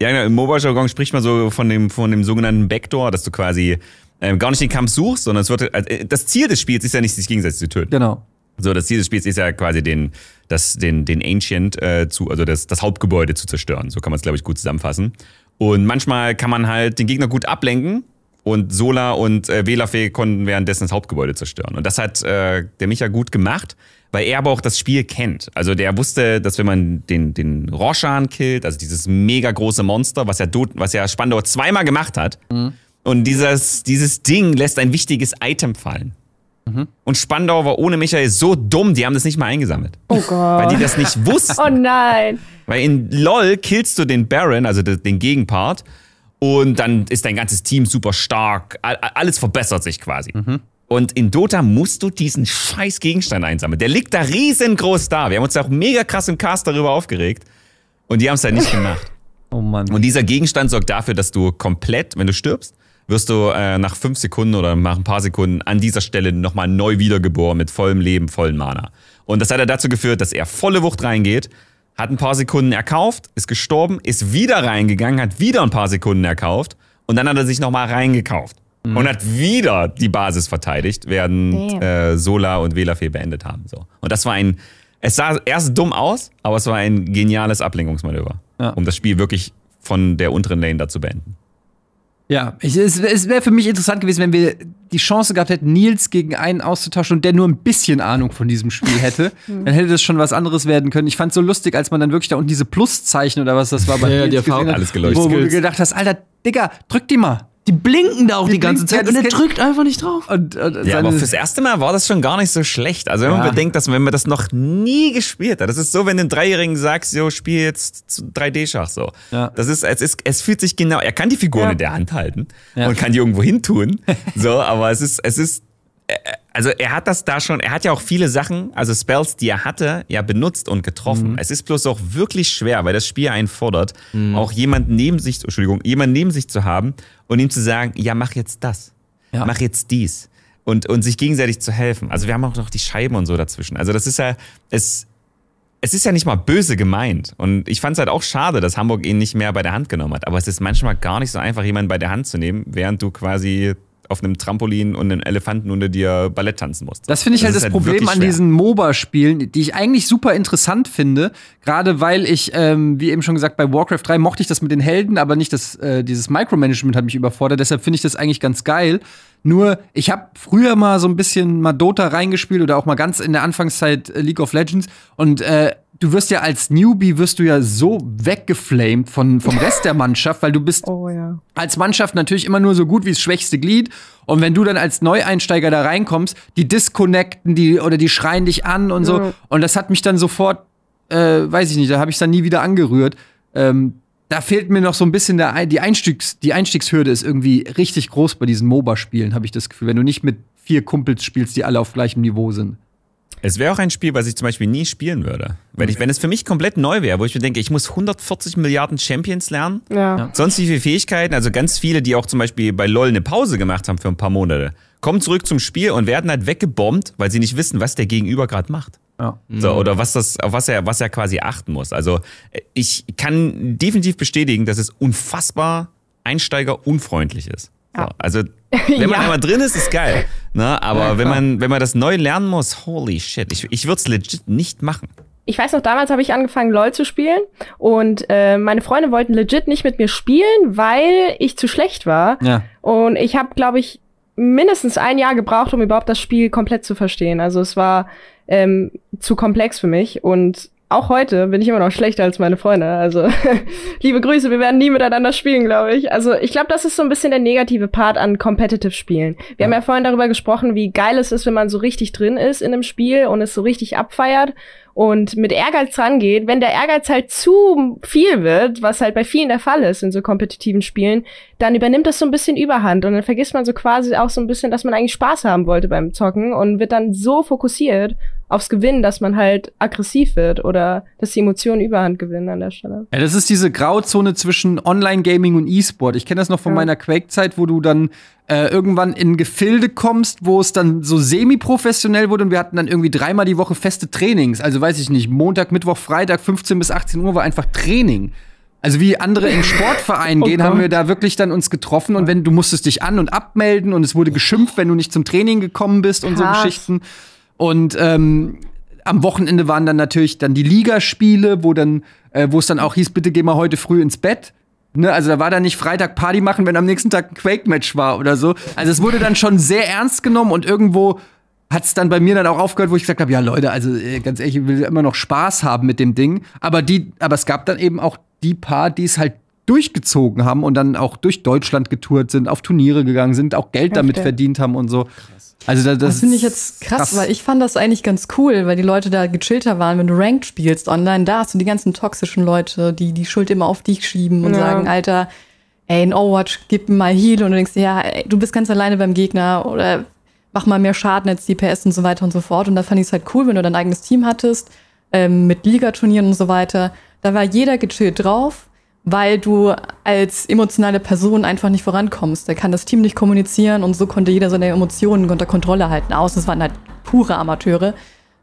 Ja, genau, im Mobile-Jargon spricht man so von dem, von dem sogenannten Backdoor, dass du quasi ähm, gar nicht den Kampf suchst, sondern es wird, also, das Ziel des Spiels ist ja nicht, sich gegenseitig zu töten. Genau. So, das Ziel des Spiels ist ja quasi den, das, den, den Ancient äh, zu, also das, das Hauptgebäude zu zerstören. So kann man es, glaube ich, gut zusammenfassen. Und manchmal kann man halt den Gegner gut ablenken und Sola und äh, Velafee konnten währenddessen das Hauptgebäude zerstören. Und das hat äh, der Micha gut gemacht, weil er aber auch das Spiel kennt. Also der wusste, dass wenn man den, den Roshan killt, also dieses mega große Monster, was ja, was ja Spandau zweimal gemacht hat, und dieses, dieses Ding lässt ein wichtiges Item fallen. Und Spandau war ohne Michael so dumm, die haben das nicht mal eingesammelt. Oh Gott. Weil die das nicht wussten. Oh nein. Weil in LOL killst du den Baron, also de- den Gegenpart, und dann ist dein ganzes Team super stark. All- Alles verbessert sich quasi. Und in Dota musst du diesen scheiß Gegenstand einsammeln. Der liegt da riesengroß da. Wir haben uns da auch mega krass im Cast darüber aufgeregt. Und die haben es halt nicht gemacht. Oh Mann. Und dieser Gegenstand sorgt dafür, dass du komplett, wenn du stirbst, wirst du äh, nach fünf Sekunden oder nach ein paar Sekunden an dieser Stelle nochmal neu wiedergeboren mit vollem Leben, vollen Mana. Und das hat er dazu geführt, dass er volle Wucht reingeht, hat ein paar Sekunden erkauft, ist gestorben, ist wieder reingegangen, hat wieder ein paar Sekunden erkauft und dann hat er sich nochmal reingekauft. Und hat wieder die Basis verteidigt, während äh, Sola und Velafee beendet haben. So. Und das war ein, es sah erst dumm aus, aber es war ein geniales Ablenkungsmanöver, Ja. um das Spiel wirklich von der unteren Lane da zu beenden. Ja, ich, es, es wäre für mich interessant gewesen, wenn wir die Chance gehabt hätten, Nils gegen einen auszutauschen und der nur ein bisschen Ahnung von diesem Spiel hätte. Hm. dann hätte das schon was anderes werden können. Ich fand so lustig, als man dann wirklich da unten diese Pluszeichen oder was das war bei Ja, Nils die Erfahrung- gesehen hat, alles geleuchtet. Wo, wo du gedacht hast, Alter, Digga, drück die mal. Die blinken da auch die, Die ganze blinken, ja, Zeit und er drückt einfach nicht drauf. Und, und Ja, aber fürs erste Mal war das schon gar nicht so schlecht. Also wenn man Ja. bedenkt, dass wenn man das noch nie gespielt hat, das ist so, wenn du einem Dreijährigen sagst, so spiel jetzt zu 3D-Schach so. Ja. Das ist, es ist, es fühlt sich genau. Er kann die Figuren Ja. in der Hand halten Ja. und kann die irgendwo hin tun. so, aber es ist, es ist, also er hat das da schon. Er hat ja auch viele Sachen, also Spells, die er hatte, ja benutzt und getroffen. Mhm. Es ist bloß auch wirklich schwer, weil das Spiel einen fordert, auch jemand neben sich, Entschuldigung, jemand neben sich zu haben und ihm zu sagen, ja mach jetzt das, Ja. mach jetzt dies und, und sich gegenseitig zu helfen. Also wir haben auch noch die Scheiben und so dazwischen. Also das ist ja, es, es ist ja nicht mal böse gemeint. Und ich fand es halt auch schade, dass Hamburg ihn nicht mehr bei der Hand genommen hat. Aber es ist manchmal gar nicht so einfach, jemanden bei der Hand zu nehmen, während du quasi auf einem Trampolin und einen Elefanten unter dir Ballett tanzen musst. Das finde ich halt ist das Problem wirklich an diesen MOBA-Spielen, die ich eigentlich super interessant finde. Gerade weil ich, ähm, wie eben schon gesagt, bei Warcraft 3 mochte ich das mit den Helden, aber nicht das, äh, dieses Micromanagement hat mich überfordert. Deshalb finde ich das eigentlich ganz geil. Nur, ich habe früher mal so ein bisschen mal Dota reingespielt oder auch mal ganz in der Anfangszeit äh, League of Legends. Und äh, du wirst ja als Newbie wirst du ja so weggeflamed von, vom Rest der Mannschaft, weil du bist Oh ja. als Mannschaft natürlich immer nur so gut wie das schwächste Glied. Und wenn du dann als Neueinsteiger da reinkommst, die disconnecten die oder die schreien dich an und so. Ja. Und das hat mich dann sofort, äh, weiß ich nicht, da habe ich dann nie wieder angerührt. Ähm, da fehlt mir noch so ein bisschen der, die, Einstiegs, die Einstiegshürde ist irgendwie richtig groß bei diesen MOBA-Spielen, habe ich das Gefühl, wenn du nicht mit vier Kumpels spielst, die alle auf gleichem Niveau sind. Es wäre auch ein Spiel, was ich zum Beispiel nie spielen würde. Wenn, ich, wenn es für mich komplett neu wäre, wo ich mir denke, ich muss 140 Milliarden Champions lernen, Ja. sonst wie viele Fähigkeiten, also ganz viele, die auch zum Beispiel bei LOL eine Pause gemacht haben für ein paar Monate, kommen zurück zum Spiel und werden halt weggebombt, weil sie nicht wissen, was der Gegenüber gerade macht. Ja. So, oder was das, auf was er, was er quasi achten muss. Also ich kann definitiv bestätigen, dass es unfassbar einsteigerunfreundlich ist. So, Ja. also wenn man Ja. einmal drin ist, ist geil. Ne? Aber Ja, wenn man, wenn man das neu lernen muss, holy shit, ich, ich würde es legit nicht machen. Ich weiß noch, damals habe ich angefangen, LOL zu spielen und äh, meine Freunde wollten legit nicht mit mir spielen, weil ich zu schlecht war. Ja. Und ich habe, glaube ich, mindestens ein Jahr gebraucht, um überhaupt das Spiel komplett zu verstehen. Also es war ähm, zu komplex für mich und auch heute bin ich immer noch schlechter als meine Freunde. Also liebe Grüße, wir werden nie miteinander spielen, glaube ich. Also ich glaube, das ist so ein bisschen der negative Part an Competitive Spielen. Wir haben ja vorhin darüber gesprochen, wie geil es ist, wenn man so richtig drin ist in einem Spiel und es so richtig abfeiert und mit Ehrgeiz rangeht. Wenn der Ehrgeiz halt zu viel wird, was halt bei vielen der Fall ist in so kompetitiven Spielen, dann übernimmt das so ein bisschen Überhand und dann vergisst man so quasi auch so ein bisschen, dass man eigentlich Spaß haben wollte beim Zocken und wird dann so fokussiert aufs Gewinnen, dass man halt aggressiv wird oder dass die Emotionen Überhand gewinnen an der Stelle. Ja, das ist diese Grauzone zwischen Online-Gaming und E-Sport. Ich kenne das noch von Ja. meiner Quake-Zeit, wo du dann äh, irgendwann in Gefilde kommst, wo es dann so semi-professionell wurde und wir hatten dann irgendwie dreimal die Woche feste Trainings. Also weiß ich nicht, Montag, Mittwoch, Freitag, 15 bis 18 Uhr war einfach Training. Also wie andere in Sportvereinen Oh gehen, haben wir da wirklich dann uns getroffen und wenn du musstest dich an und abmelden und es wurde geschimpft, wenn du nicht zum Training gekommen bist und so Krass. Geschichten. Und ähm, am Wochenende waren dann natürlich dann die Ligaspiele, wo dann, äh, wo es dann auch hieß, bitte geh mal heute früh ins Bett. Ne, also da war dann nicht Freitag Party machen, wenn am nächsten Tag ein Quake-Match war oder so. Also es wurde dann schon sehr ernst genommen und irgendwo hat es dann bei mir dann auch aufgehört, wo ich gesagt habe, ja Leute, also äh, ganz ehrlich, ich will immer noch Spaß haben mit dem Ding. Aber die, aber es gab dann eben auch die paar, die es halt durchgezogen haben und dann auch durch Deutschland getourt sind, auf Turniere gegangen sind, auch Geld damit verdient haben und so. Also da, das, Das finde ich jetzt krass, weil ich fand das eigentlich ganz cool, weil die Leute da gechillter waren. Wenn du Ranked spielst online, da hast du die ganzen toxischen Leute, die die Schuld immer auf dich schieben und Ja. sagen, Alter, ey, in Overwatch, gib mir mal Heal. Und du denkst, dir, ja, ey, du bist ganz alleine beim Gegner oder mach mal mehr Schaden als die PS und so weiter und so fort. Und da fand ich es halt cool, wenn du dein eigenes Team hattest, ähm, mit Ligaturnieren und so weiter. Da war jeder gechillt drauf, weil du als emotionale Person einfach nicht vorankommst. Da kann das Team nicht kommunizieren und so konnte jeder seine Emotionen unter Kontrolle halten. Außer es waren halt pure Amateure.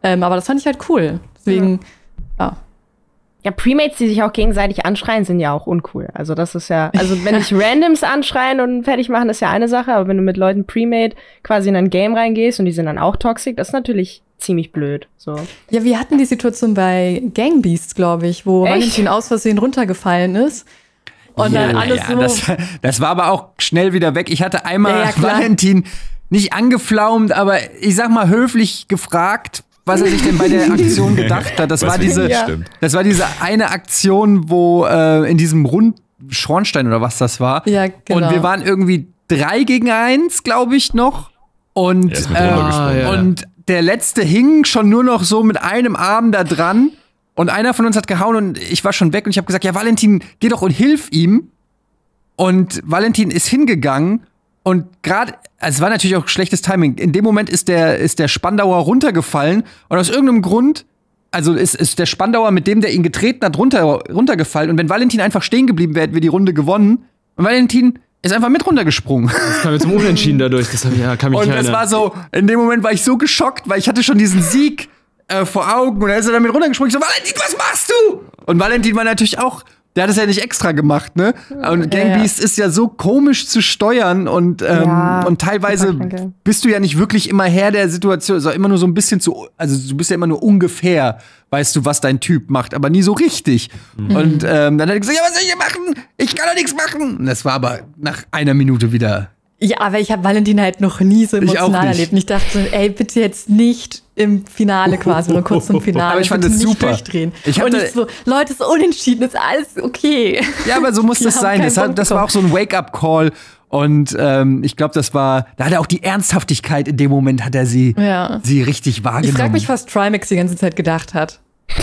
Ähm, aber das fand ich halt cool. Deswegen, ja. Ja, Premates, die sich auch gegenseitig anschreien, sind ja auch uncool. Also das ist ja, also wenn dich Randoms anschreien und fertig machen, ist ja eine Sache, aber wenn du mit Leuten Premade quasi in ein Game reingehst und die sind dann auch toxic, das ist natürlich ziemlich blöd. So. Ja, wir hatten die Situation bei Gang Beasts, glaube ich, wo Echt? Valentin aus Versehen runtergefallen ist. Und dann Ja, alles ja, so. das, das war aber auch schnell wieder weg. Ich hatte einmal Ja, ja. Valentin nicht angeflaumt, aber ich sag mal höflich gefragt, was er sich denn bei der Aktion gedacht hat. Das Was war diese, Ja. Das war diese eine Aktion, wo äh, in diesem Rund Schornstein oder was das war. Ja, genau. Und wir waren irgendwie drei gegen eins, glaube ich, noch. Und, mit äh, ja. und der letzte hing schon nur noch so mit einem Arm da dran. Und einer von uns hat gehauen und ich war schon weg und ich habe gesagt, ja, Valentin, geh doch und hilf ihm. Und Valentin ist hingegangen und gerade, also es war natürlich auch schlechtes Timing. In dem Moment ist der, ist der Spandauer runtergefallen und aus irgendeinem Grund, also ist, ist der Spandauer, mit dem der ihn getreten hat, runter, runtergefallen. Und wenn Valentin einfach stehen geblieben wäre, hätten wir die Runde gewonnen. Und Valentin ist einfach mit runtergesprungen. Das kam jetzt zum Unentschieden dadurch. Das hab, ja, kann mich Und das war so, in dem Moment war ich so geschockt, weil ich hatte schon diesen Sieg äh, vor Augen und dann ist er damit runtergesprungen. Ich so, Valentin, was machst du? Und Valentin war natürlich auch, der hat es ja nicht extra gemacht, ne? Und Gangbeast ist ja so komisch zu steuern und, ähm, Ja, und teilweise bist du ja nicht wirklich immer Herr der Situation, also immer nur so ein bisschen zu, also du bist ja immer nur ungefähr, weißt du, was dein Typ macht, aber nie so richtig. Und ähm, dann hat er gesagt, ja, was soll ich hier machen? Ich kann doch nichts machen. Und das war aber nach einer Minute wieder Ja, aber ich habe Valentin halt noch nie so emotional erlebt. Und ich dachte, ey, bitte jetzt nicht im Finale quasi, nur kurz zum Finale. Aber ich fand das super. Durchdrehen. Ich und ich so, Leute, es ist unentschieden, ist alles okay. Ja, aber so muss das sein. Das, hat, das war auch so ein Wake-up-Call. Und ähm, ich glaube, das war, da hat er auch die Ernsthaftigkeit in dem Moment, hat er sie, Ja. sie richtig wahrgenommen. Ich frage mich, was Trimax die ganze Zeit gedacht hat.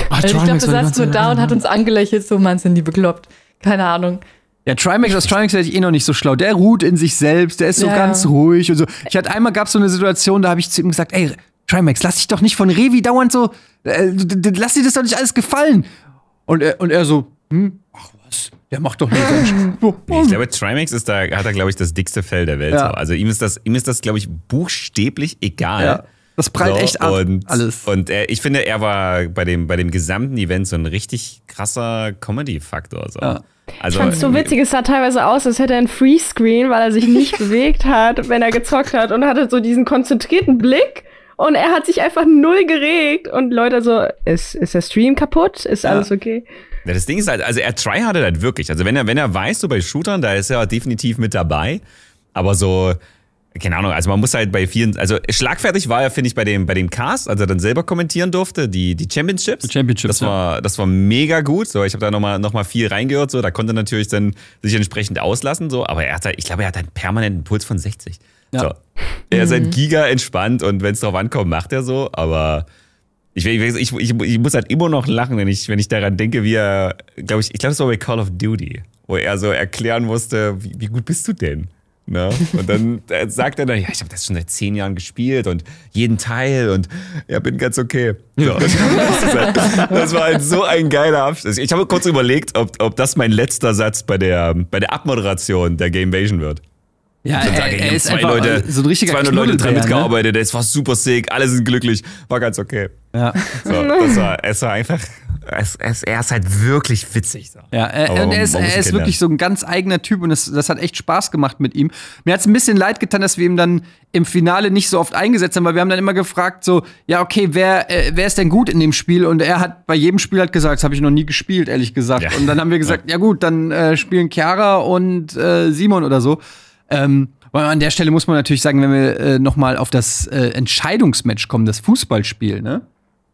Ach, Also ich glaube, die saß nur da und hat uns angelächelt, so, man sind die bekloppt. Keine Ahnung. Ja, Trimax, aus Trimax hätte ich eh noch nicht so schlau. Der ruht in sich selbst, der ist so Ja, ganz ruhig und so. Ich hatte einmal gab es so eine Situation, da habe ich zu ihm gesagt, ey, Trimax, lass dich doch nicht von Revi dauernd so, äh, lass dir das doch nicht alles gefallen. Und er, und er so, hm, ach was, der macht doch nicht seinen so, Ich glaube, Trimax ist da, hat er, glaube ich, das dickste Fell der Welt. Ja. So. Also ihm ist das, ihm ist das, glaube ich, buchstäblich egal. Ja, das prallt echt ab, und, alles. Und er, ich finde, er war bei dem, bei dem gesamten Event so ein richtig krasser Comedy-Faktor. So. Ja. Also, Ich fand's so witzig, es sah teilweise aus, als hätte er ein Freescreen, weil er sich nicht bewegt hat, wenn er gezockt hat und hatte so diesen konzentrierten Blick und er hat sich einfach null geregt und Leute so, ist, ist der Stream kaputt? Ist alles okay? Ja, das Ding ist halt, also er tryhardet halt wirklich. Also wenn er, wenn er weiß, so bei Shootern, da ist er definitiv mit dabei. Aber so, keine Ahnung, also man muss halt bei vielen, also schlagfertig war er, finde ich, bei dem, bei dem Cast, als er dann selber kommentieren durfte, die, die Championships. Die Championships, Das war, das war mega gut. So, ich habe da nochmal noch mal viel reingehört, so, da konnte er natürlich dann sich entsprechend auslassen, so, aber er hat halt, ich glaube, er hat einen permanenten Puls von 60. Ja. So. Er ist halt giga entspannt und wenn es drauf ankommt, macht er so, aber ich, ich, ich, ich, ich muss halt immer noch lachen, wenn ich, wenn ich daran denke, wie er, glaube ich, ich glaube, es war bei Call of Duty, wo er so erklären musste, wie, wie gut bist du denn? Ne? Und dann äh, sagt er dann, ja, ich habe das schon seit zehn Jahren gespielt und jeden Teil und ja, bin ganz okay. So. Das, war halt so ein geiler Abschluss. Ich habe kurz überlegt, ob, ob das mein letzter Satz bei der, bei der Abmoderation der Gamevasion wird. ja, Dann sage ich, haben zwei Leute, so ein richtiger 200 Leute dran ne? mitgearbeitet, es war super sick, alle sind glücklich, war ganz okay. Ja. So, das war, es war einfach, es, es, er ist halt wirklich witzig. So. Ja, äh, Aber und er ist, er ist wirklich so ein ganz eigener Typ und das, das hat echt Spaß gemacht mit ihm. Mir hat es ein bisschen leid getan, dass wir ihm dann im Finale nicht so oft eingesetzt haben, weil wir haben dann immer gefragt, so, ja, okay, wer, äh, wer ist denn gut in dem Spiel? Und er hat bei jedem Spiel hat gesagt, das habe ich noch nie gespielt, ehrlich gesagt. Ja. Und dann haben wir gesagt, ja, gut, dann äh, spielen Chiara und äh, Simon oder so. Ähm, weil an der Stelle muss man natürlich sagen, wenn wir äh, noch mal auf das äh, Entscheidungsmatch kommen, das Fußballspiel, ne?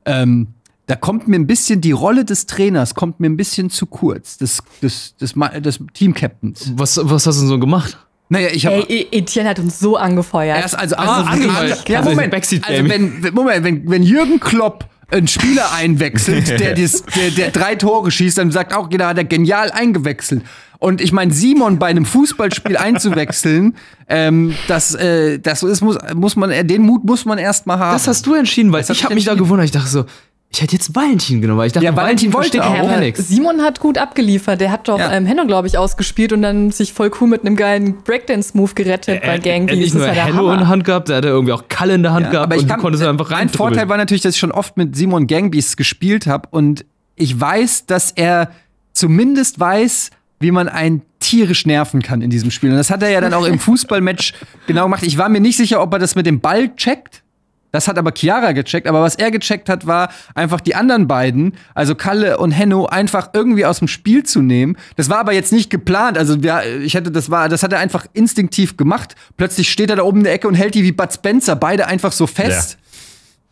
ähm, da kommt mir ein bisschen die Rolle des Trainers kommt mir ein bisschen zu kurz, des, des, des, des Team-Captains. Was, was hast du denn so gemacht? Naja, ich habe Etienne hat uns so angefeuert. erst also, Ah, also angefeuert. Ja, Also Moment, Backseat also Baby. wenn, wenn- Moment, wenn, wenn Jürgen Klopp einen Spieler einwechselt, der, dies, der, der drei Tore schießt, dann sagt auch jeder, hat er genial eingewechselt. Und ich meine, Simon bei einem Fußballspiel einzuwechseln, ähm, das, äh, das ist, muss, muss man, äh, den Mut muss man erst mal haben. Das hast du entschieden, weil Das ich ich habe mich da gewundert. Ich dachte so, ich hätte jetzt Valentin genommen, weil ich dachte, Ja, Valentin wollte versteht auch. Aber nichts. Simon hat gut abgeliefert. Der hat doch Ja. ähm, Henno, glaube ich, ausgespielt und dann sich voll cool mit einem geilen Breakdance-Move gerettet bei Gang. Er hat nicht nur Hello in der Hand gehabt, er hatte irgendwie auch Kalle in der Hand Ja, gehabt aber ich und kann, du konntest einfach rein. Mein Vorteil war natürlich, dass ich schon oft mit Simon Gangbies gespielt habe und ich weiß, dass er zumindest weiß, wie man einen tierisch nerven kann in diesem Spiel. Und das hat er ja dann auch im Fußballmatch genau gemacht. Ich war mir nicht sicher, ob er das mit dem Ball checkt. Das hat aber Chiara gecheckt. Aber was er gecheckt hat, war einfach die anderen beiden, also Kalle und Henno, einfach irgendwie aus dem Spiel zu nehmen. Das war aber jetzt nicht geplant. Also ja, ich hätte, das war, das hat er einfach instinktiv gemacht. Plötzlich steht er da oben in der Ecke und hält die wie Bud Spencer beide einfach so fest.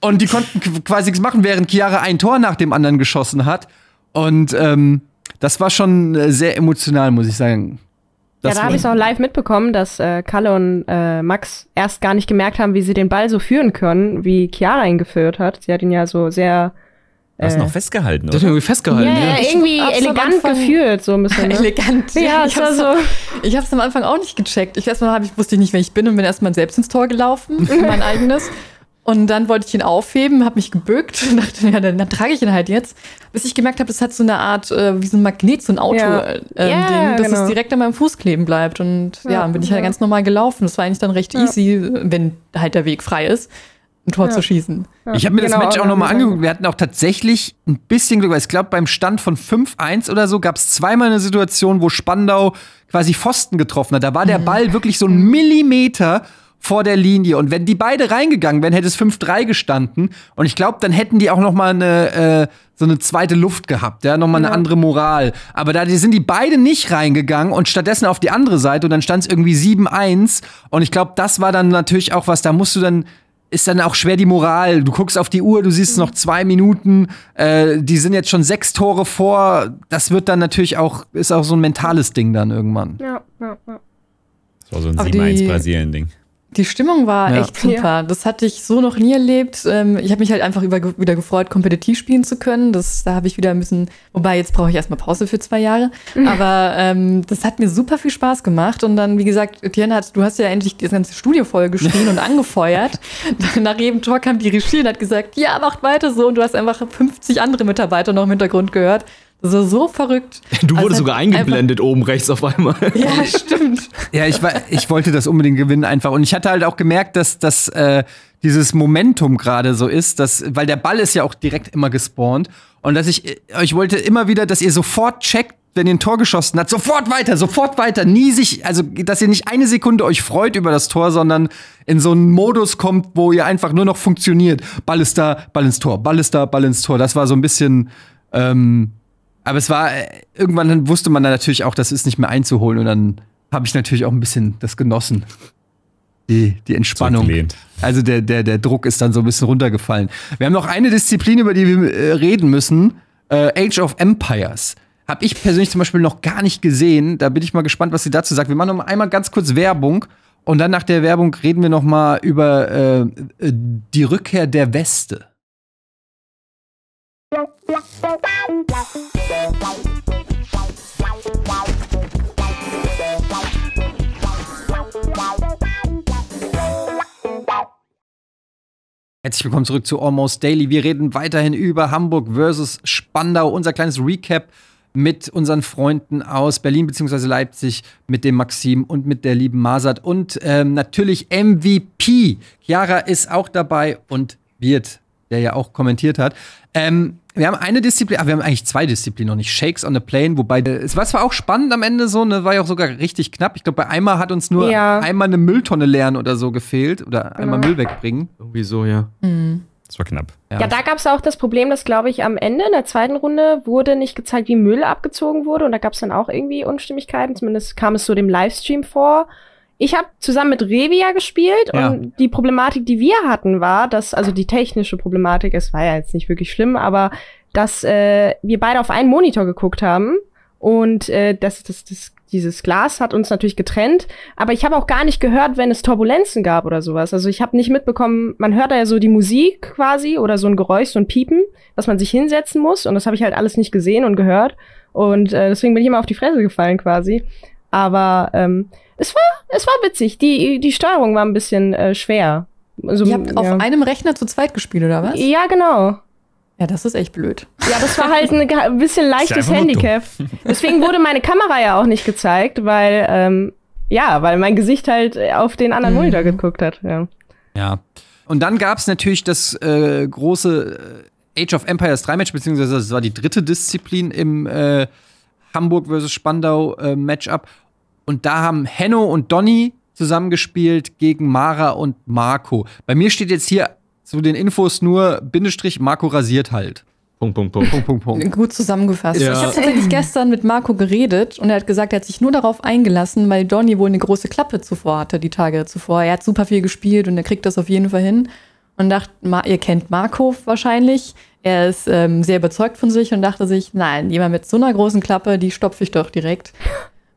Und die konnten qu- quasi nichts machen, während Chiara ein Tor nach dem anderen geschossen hat. Und ähm, das war schon äh, sehr emotional, muss ich sagen. Ja, da habe ich es auch live mitbekommen, dass äh, Kalle und äh, Max erst gar nicht gemerkt haben, wie sie den Ball so führen können, wie Chiara ihn geführt hat. Sie hat ihn ja so sehr. Du hast äh, noch festgehalten, oder? irgendwie festgehalten. Ja, ja. ja, irgendwie elegant Anfang- geführt, so ein bisschen. Ne? Elegant. Ja, ich es war hab's, so. ich hab's am Anfang auch nicht gecheckt. Ich erstmal hab ich, wusste ich nicht, wer ich bin und bin erstmal selbst ins Tor gelaufen, mein eigenes. Und dann wollte ich ihn aufheben, habe mich gebückt und dachte, ja, dann, dann trage ich ihn halt jetzt. Bis ich gemerkt habe, das hat so eine Art, äh, wie so ein Magnet, so ein Auto-Ding, Ja. äh, Ja, Ding, dass genau. es direkt an meinem Fuß kleben bleibt. Und ja, Ja, dann bin ich halt ja. ganz normal gelaufen. Das war eigentlich dann recht Ja. easy, wenn halt der Weg frei ist, ein Tor Ja. zu schießen. Ja, Ich habe mir genau, das Match auch nochmal angeguckt. Wir hatten auch tatsächlich ein bisschen Glück, weil ich glaube, beim Stand von 5-1 oder so gab es zweimal eine Situation, wo Spandau quasi Pfosten getroffen hat. Da war der Ball wirklich so einen Millimeter vor der Linie. Und wenn die beide reingegangen wären, hätte es 5-3 gestanden. Und ich glaube, dann hätten die auch noch mal eine, äh, so eine zweite Luft gehabt, ja, noch mal eine Ja. andere Moral. Aber da die sind die beide nicht reingegangen und stattdessen auf die andere Seite und dann stand es irgendwie 7-1. Und ich glaube, das war dann natürlich auch was, da musst du dann ist dann auch schwer die Moral. Du guckst auf die Uhr, du siehst noch zwei Minuten, äh, die sind jetzt schon sechs Tore vor. Das wird dann natürlich auch, ist auch so ein mentales Ding dann irgendwann. Ja, ja, ja. Das war so ein Aber 7-1 die- Stimmung war Ja. echt super. Das hatte ich so noch nie erlebt. Ähm, ich habe mich halt einfach über, wieder gefreut, kompetitiv spielen zu können. Das, da habe ich wieder ein bisschen, wobei jetzt brauche ich erstmal Pause für zwei Jahre. Aber ähm, das hat mir super viel Spaß gemacht. Und dann, wie gesagt, Etienne hat, du hast ja endlich das ganze Studio voll geschrien und angefeuert. Nach jedem Tor kam die Regie und hat gesagt, ja, macht weiter so. Und du hast einfach 50 andere Mitarbeiter noch im Hintergrund gehört. Das war so verrückt. Du Also wurdest sogar einfach- eingeblendet oben rechts auf einmal. Ja, stimmt. Ja, ich, war, ich wollte das unbedingt gewinnen einfach. Und ich hatte halt auch gemerkt, dass, dass äh, dieses Momentum gerade so ist, dass, weil der Ball ist ja auch direkt immer gespawnt. Und dass ich, äh, ich wollte immer wieder, dass ihr sofort checkt, wenn ihr ein Tor geschossen habt, sofort weiter, sofort weiter. Nie sich, also dass ihr nicht eine Sekunde euch freut über das Tor, sondern in so einen Modus kommt, wo ihr einfach nur noch funktioniert. Ball ist da, Ball ins Tor, Ball ist da, Ball ins Tor. Das war so ein bisschen. Ähm, aber es war, äh, irgendwann dann wusste man dann natürlich auch, das ist nicht mehr einzuholen. Und dann habe ich natürlich auch ein bisschen das genossen. Die, die Entspannung. Also der, der, der Druck ist dann so ein bisschen runtergefallen. Wir haben noch eine Disziplin, über die wir äh, reden müssen. Äh, Age of Empires. Habe ich persönlich zum Beispiel noch gar nicht gesehen. Da bin ich mal gespannt, was sie dazu sagt. Wir machen noch mal einmal ganz kurz Werbung. Und dann nach der Werbung reden wir noch mal über äh, äh, die Rückkehr der Weste. Herzlich willkommen zurück zu Almost Daily. Wir reden weiterhin über Hamburg versus Spandau. Unser kleines Recap mit unseren Freunden aus Berlin bzw. Leipzig, mit dem Maxim und mit der lieben Masat und ähm, natürlich MVP. Chiara ist auch dabei und wird, der ja auch kommentiert hat. Ähm, wir haben eine Disziplin, ach, wir haben eigentlich zwei Disziplinen noch nicht. Shakes on the Plane, wobei äh, es war zwar auch spannend am Ende so, ne, war ja auch sogar richtig knapp. Ich glaube, bei einmal hat uns nur Ja. einmal eine Mülltonne leeren oder so gefehlt oder einmal Müll wegbringen. Irgendwie so, ja. Das war knapp. Ja, da gab es auch das Problem, dass, glaube ich, am Ende in der zweiten Runde wurde nicht gezeigt, wie Müll abgezogen wurde. Und da gab es dann auch irgendwie Unstimmigkeiten. Zumindest kam es so dem Livestream vor. Ich habe zusammen mit Revia gespielt Ja. und die Problematik, die wir hatten, war, dass, also die technische Problematik, es war ja jetzt nicht wirklich schlimm, aber dass äh, wir beide auf einen Monitor geguckt haben und äh, das, das, das, dieses Glas hat uns natürlich getrennt, aber ich habe auch gar nicht gehört, wenn es Turbulenzen gab oder sowas. Also ich habe nicht mitbekommen, man hört da ja so die Musik quasi oder so ein Geräusch, so ein Piepen, dass man sich hinsetzen muss und das habe ich halt alles nicht gesehen und gehört und äh, deswegen bin ich immer auf die Fresse gefallen quasi. Aber ähm, es war es war witzig. Die die Steuerung war ein bisschen äh, schwer. Also, Ihr habt auf ja. einem Rechner zu zweit gespielt, oder was? ja, genau. Ja, das ist echt blöd. Ja, das war halt ein bisschen leichtes Handicap. Deswegen wurde meine Kamera ja auch nicht gezeigt, weil, ähm, ja, weil mein Gesicht halt auf den anderen Mhm. Monitor geguckt hat. Ja. Ja. Und dann gab es natürlich das äh, große äh, Age of Empires 3 Match, beziehungsweise das war die dritte Disziplin im äh, Hamburg versus Spandau äh, Matchup. Und da haben Henno und Donny zusammengespielt gegen Mara und Marco. Bei mir steht jetzt hier zu den Infos nur Bindestrich Marco rasiert halt. Punkt, Punkt, Punkt. Punkt, Punkt, Punkt. Gut zusammengefasst. Ja. Ich habe tatsächlich gestern mit Marco geredet und er hat gesagt, er hat sich nur darauf eingelassen, weil Donny wohl eine große Klappe zuvor hatte, die Tage zuvor. Er hat super viel gespielt und er kriegt das auf jeden Fall hin. Und dachte, ihr kennt Marco wahrscheinlich. Er ist ähm, sehr überzeugt von sich und dachte sich, nein, jemand mit so einer großen Klappe, die stopfe ich doch direkt.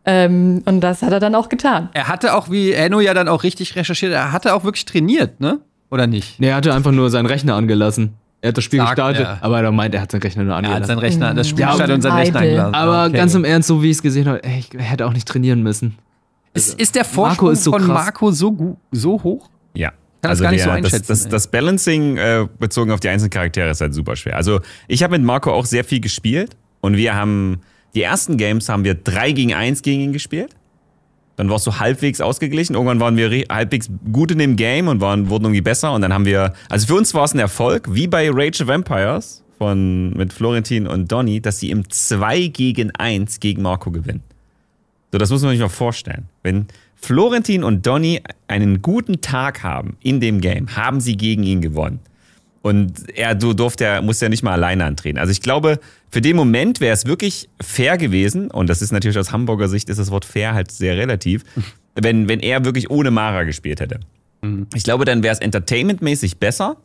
Ähm, und das hat er dann auch getan. Er hatte auch, wie Enno ja dann auch richtig recherchiert, er hatte auch wirklich trainiert, ne? Oder nicht? Nee, er hatte einfach nur seinen Rechner angelassen. Er hat das Spiel Sagt gestartet, er. aber er meint, er hat seinen Rechner nur Er hat angelassen. seinen Rechner, das Spiel Ja, und seinen Rechner Eitel. eingeladen. aber Okay. ganz im Ernst, so wie ich es gesehen habe, ey, ich hätte auch nicht trainieren müssen. Ist, ist der Marco Vorsprung ist so von krass. Marco so, so hoch? Ja. Kann das gar nicht so das, einschätzen, das, ey. das Balancing äh, bezogen auf die einzelnen Charaktere ist halt super schwer. Also ich habe mit Marco auch sehr viel gespielt und wir haben die ersten Games haben wir 3 gegen 1 gegen ihn gespielt. Dann war es so halbwegs ausgeglichen. Irgendwann waren wir halbwegs gut in dem Game und waren, wurden irgendwie besser. Und dann haben wir, also für uns war es ein Erfolg, wie bei Rage of Vampires von, mit Florentin und Donny, dass sie im 2 gegen 1 gegen Marco gewinnen. So, das muss man sich mal vorstellen. Wenn Florentin und Donny einen guten Tag haben in dem Game, haben sie gegen ihn gewonnen. Und er du durfte, er musste ja nicht mal alleine antreten. Also ich glaube, für den Moment wäre es wirklich fair gewesen, und das ist natürlich aus Hamburger Sicht ist das Wort fair halt sehr relativ, wenn, wenn er wirklich ohne Mara gespielt hätte. Ich glaube, dann wäre es entertainmentmäßig besser,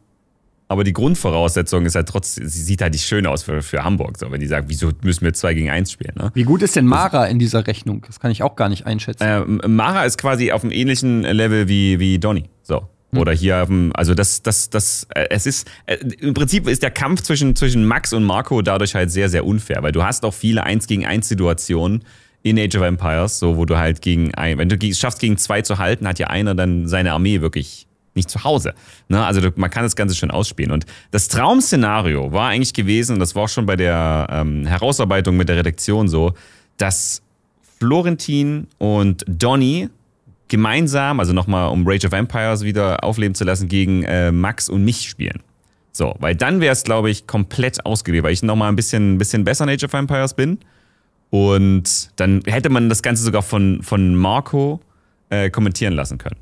aber die Grundvoraussetzung ist halt trotzdem, sie sieht halt nicht schön aus für, für Hamburg. So, wenn die sagt, wieso müssen wir zwei gegen eins spielen? Ne? Wie gut ist denn Mara in dieser Rechnung? Das kann ich auch gar nicht einschätzen. Ähm, Mara ist quasi auf einem ähnlichen Level wie, wie Donny. So. Oder hier, also das, das, das, äh, es ist, äh, im Prinzip ist der Kampf zwischen, zwischen Max und Marco dadurch halt sehr, sehr unfair, weil du hast auch viele 1 gegen 1 Situationen in Age of Empires, so, wo du halt gegen ein, wenn du es schaffst, gegen zwei zu halten, hat ja einer dann seine Armee wirklich nicht zu Hause. Ne? Also man kann das Ganze schon ausspielen. Und das Traum-Szenario war eigentlich gewesen, und das war auch schon bei der ähm, Herausarbeitung mit der Redaktion so, dass Florentin und Donny gemeinsam, also nochmal um Rage of Empires wieder aufleben zu lassen, gegen äh, Max und mich spielen. So, weil dann wäre es, glaube ich, komplett ausgewählt, weil ich nochmal ein bisschen, bisschen besser in Age of Empires bin. Und dann hätte man das Ganze sogar von, von Marco äh, kommentieren lassen können.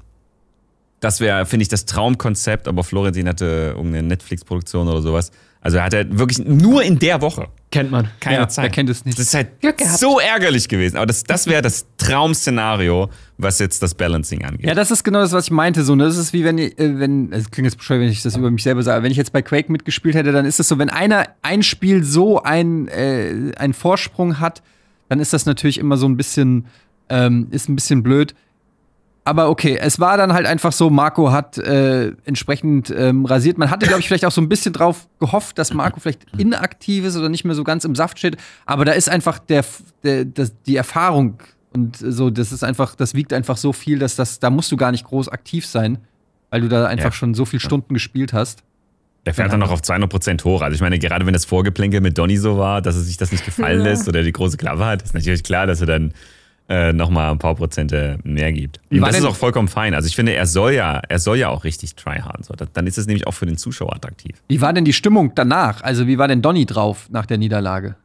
Das wäre, finde ich, das Traumkonzept, aber Florentin hatte irgendeine Netflix-Produktion oder sowas. Also er hatte wirklich nur in der Woche Kennt man. keine Ja, Zeit. wer kennt es nicht? Das ist halt Glück gehabt. so ärgerlich gewesen. Aber das, das wäre das Traum-Szenario, was jetzt das Balancing angeht. Ja, das ist genau das, was ich meinte. So, ne? Das ist wie wenn, ich- äh, wenn, es klingt jetzt bescheuert, wenn ich das über mich selber sage, aber wenn ich jetzt bei Quake mitgespielt hätte, dann ist es so, wenn einer ein Spiel so ein, äh, einen Vorsprung hat, dann ist das natürlich immer so ein bisschen, ähm, ist ein bisschen blöd. Aber okay, es war dann halt einfach so, Marco hat äh, entsprechend ähm, rasiert. Man hatte, glaube ich, vielleicht auch so ein bisschen drauf gehofft, dass Marco vielleicht inaktiv ist oder nicht mehr so ganz im Saft steht. Aber da ist einfach der, der, das, die Erfahrung und so, das ist einfach, das wiegt einfach so viel, dass das, da musst du gar nicht groß aktiv sein, weil du da einfach Ja. schon so viele Stunden gespielt hast. Der fährt dann noch auf 200% hoch. Also ich meine, gerade wenn das Vorgeplänkel mit Donny so war, dass er sich das nicht gefallen lässt oder die große Klappe hat, ist natürlich klar, dass er dann äh, nochmal ein paar Prozente mehr gibt. Wie Und das ist auch vollkommen fein. Also ich finde, er soll ja, er soll ja auch richtig tryharden. So. Dann ist es nämlich auch für den Zuschauer attraktiv. Wie war denn die Stimmung danach? Also, wie war denn Donny drauf nach der Niederlage?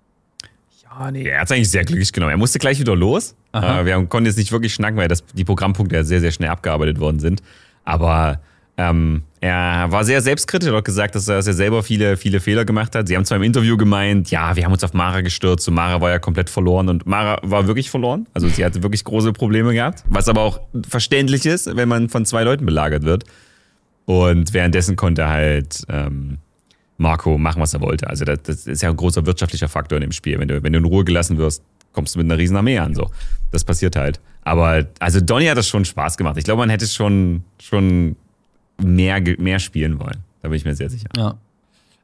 Ja, nee, er hat es eigentlich sehr glücklich genommen. Er musste gleich wieder los. Aha. Äh, wir haben, konnten jetzt nicht wirklich schnacken, weil das, die Programmpunkte ja sehr, sehr schnell abgearbeitet worden sind. Aber ähm, er war sehr selbstkritisch, hat auch gesagt, dass er, dass er selber viele, viele Fehler gemacht hat. Sie haben zwar im Interview gemeint, ja, wir haben uns auf Mara gestürzt und Mara war ja komplett verloren und Mara war wirklich verloren. Also sie hatte wirklich große Probleme gehabt, was aber auch verständlich ist, wenn man von zwei Leuten belagert wird. Und währenddessen konnte halt ähm, Marco machen, was er wollte. Also das, das ist ja ein großer wirtschaftlicher Faktor in dem Spiel. Wenn du, wenn du in Ruhe gelassen wirst, kommst du mit einer riesen Armee an. So. Das passiert halt. Aber also Donny hat das schon Spaß gemacht. Ich glaube, man hätte schon, schon mehr, mehr spielen wollen. Da bin ich mir sehr sicher. Ja.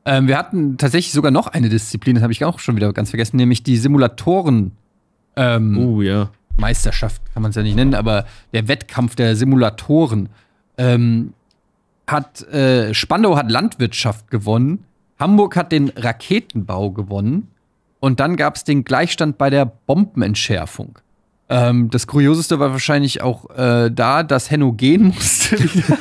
Ähm, wir hatten tatsächlich sogar noch eine Disziplin, das habe ich auch schon wieder ganz vergessen, nämlich die Simulatoren. Ähm, Oh ja. Meisterschaft kann man es ja nicht nennen, aber der Wettkampf der Simulatoren ähm, hat äh, Spandau hat Landwirtschaft gewonnen, Hamburg hat den Raketenbau gewonnen und dann gab es den Gleichstand bei der Bombenentschärfung. Ähm, das Kurioseste war wahrscheinlich auch äh, da, dass Henno gehen musste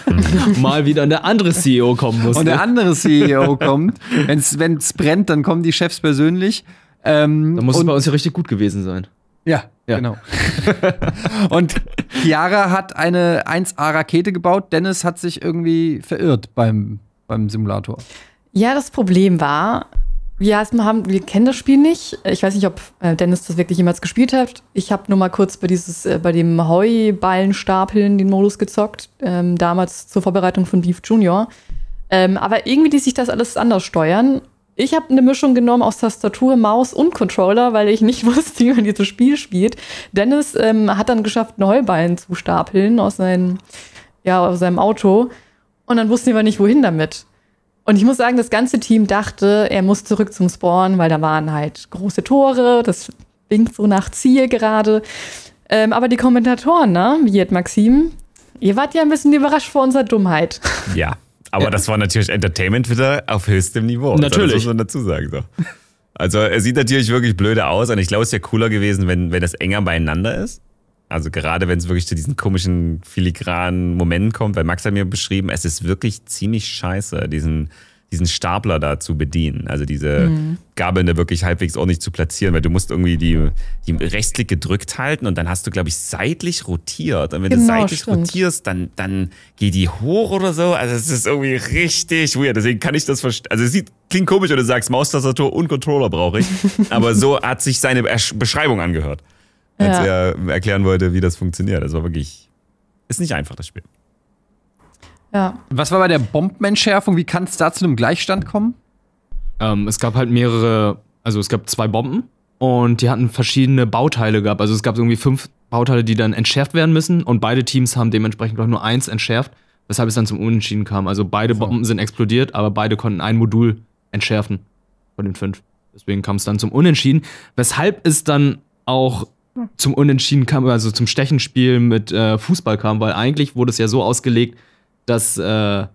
Mal wieder eine andere CEO kommen musste. und der andere CEO kommt. Wenn es brennt, dann kommen die Chefs persönlich. Ähm, da muss es bei uns ja richtig gut gewesen sein. Ja, Ja. genau. und Chiara hat eine 1A-Rakete gebaut. Dennis hat sich irgendwie verirrt beim, beim Simulator. Ja, das Problem war, wir, erstmal haben, wir kennen das Spiel nicht. Ich weiß nicht, ob äh, Dennis das wirklich jemals gespielt hat. Ich habe nur mal kurz bei, dieses, äh, bei dem Heuballenstapeln den Modus gezockt, ähm, damals zur Vorbereitung von Beef Junior. Ähm, aber irgendwie ließ sich das alles anders steuern. Ich habe eine Mischung genommen aus Tastatur, Maus und Controller, weil ich nicht wusste, wie man dieses Spiel spielt. Dennis ähm, hat dann geschafft, ein Heuballen zu stapeln aus, seinem, ja, aus seinem Auto. Und dann wussten wir nicht, wohin damit. Und ich muss sagen, das ganze Team dachte, er muss zurück zum Spawn, weil da waren halt große Tore, das winkt so nach Ziel gerade. Ähm, aber die Kommentatoren, ne, wie jetzt Maxim, ihr wart ja ein bisschen überrascht vor unserer Dummheit. Ja, aber das war natürlich Entertainment wieder auf höchstem Niveau. Natürlich. Das muss man dazu sagen. So. Also er sieht natürlich wirklich blöde aus und ich glaube, es wäre cooler gewesen, wenn, wenn das enger beieinander ist. Also gerade wenn es wirklich zu diesen komischen filigranen Momenten kommt, weil Max hat mir beschrieben, es ist wirklich ziemlich scheiße, diesen, diesen Stapler da zu bedienen. Also diese Gabeln da wirklich halbwegs ordentlich zu platzieren, weil du musst irgendwie die, die Rechtsklick gedrückt halten und dann hast du, glaube ich, seitlich rotiert. Und wenn du Genau, seitlich stimmt. rotierst, dann, dann geht die hoch oder so. Also es ist irgendwie richtig weird. Deswegen kann ich das verstehen. Also es sieht, klingt komisch, wenn du sagst, Maustastatur und Controller brauche ich. Aber so hat sich seine Beschreibung angehört als Ja. er erklären wollte, wie das funktioniert. Das war wirklich, ist nicht einfach, das Spiel. Ja. Was war bei der Bombenentschärfung? Wie kann es da zu einem Gleichstand kommen? Ähm, es gab halt mehrere, also es gab zwei Bomben und die hatten verschiedene Bauteile gehabt. Also es gab irgendwie fünf Bauteile, die dann entschärft werden müssen und beide Teams haben dementsprechend glaube ich nur eins entschärft, weshalb es dann zum Unentschieden kam. Also beide Bomben sind explodiert, aber beide konnten ein Modul entschärfen von den fünf. Deswegen kam es dann zum Unentschieden, weshalb es dann auch zum Unentschieden kam, also zum Stechenspiel mit äh, Fußball kam, weil eigentlich wurde es ja so ausgelegt, dass äh,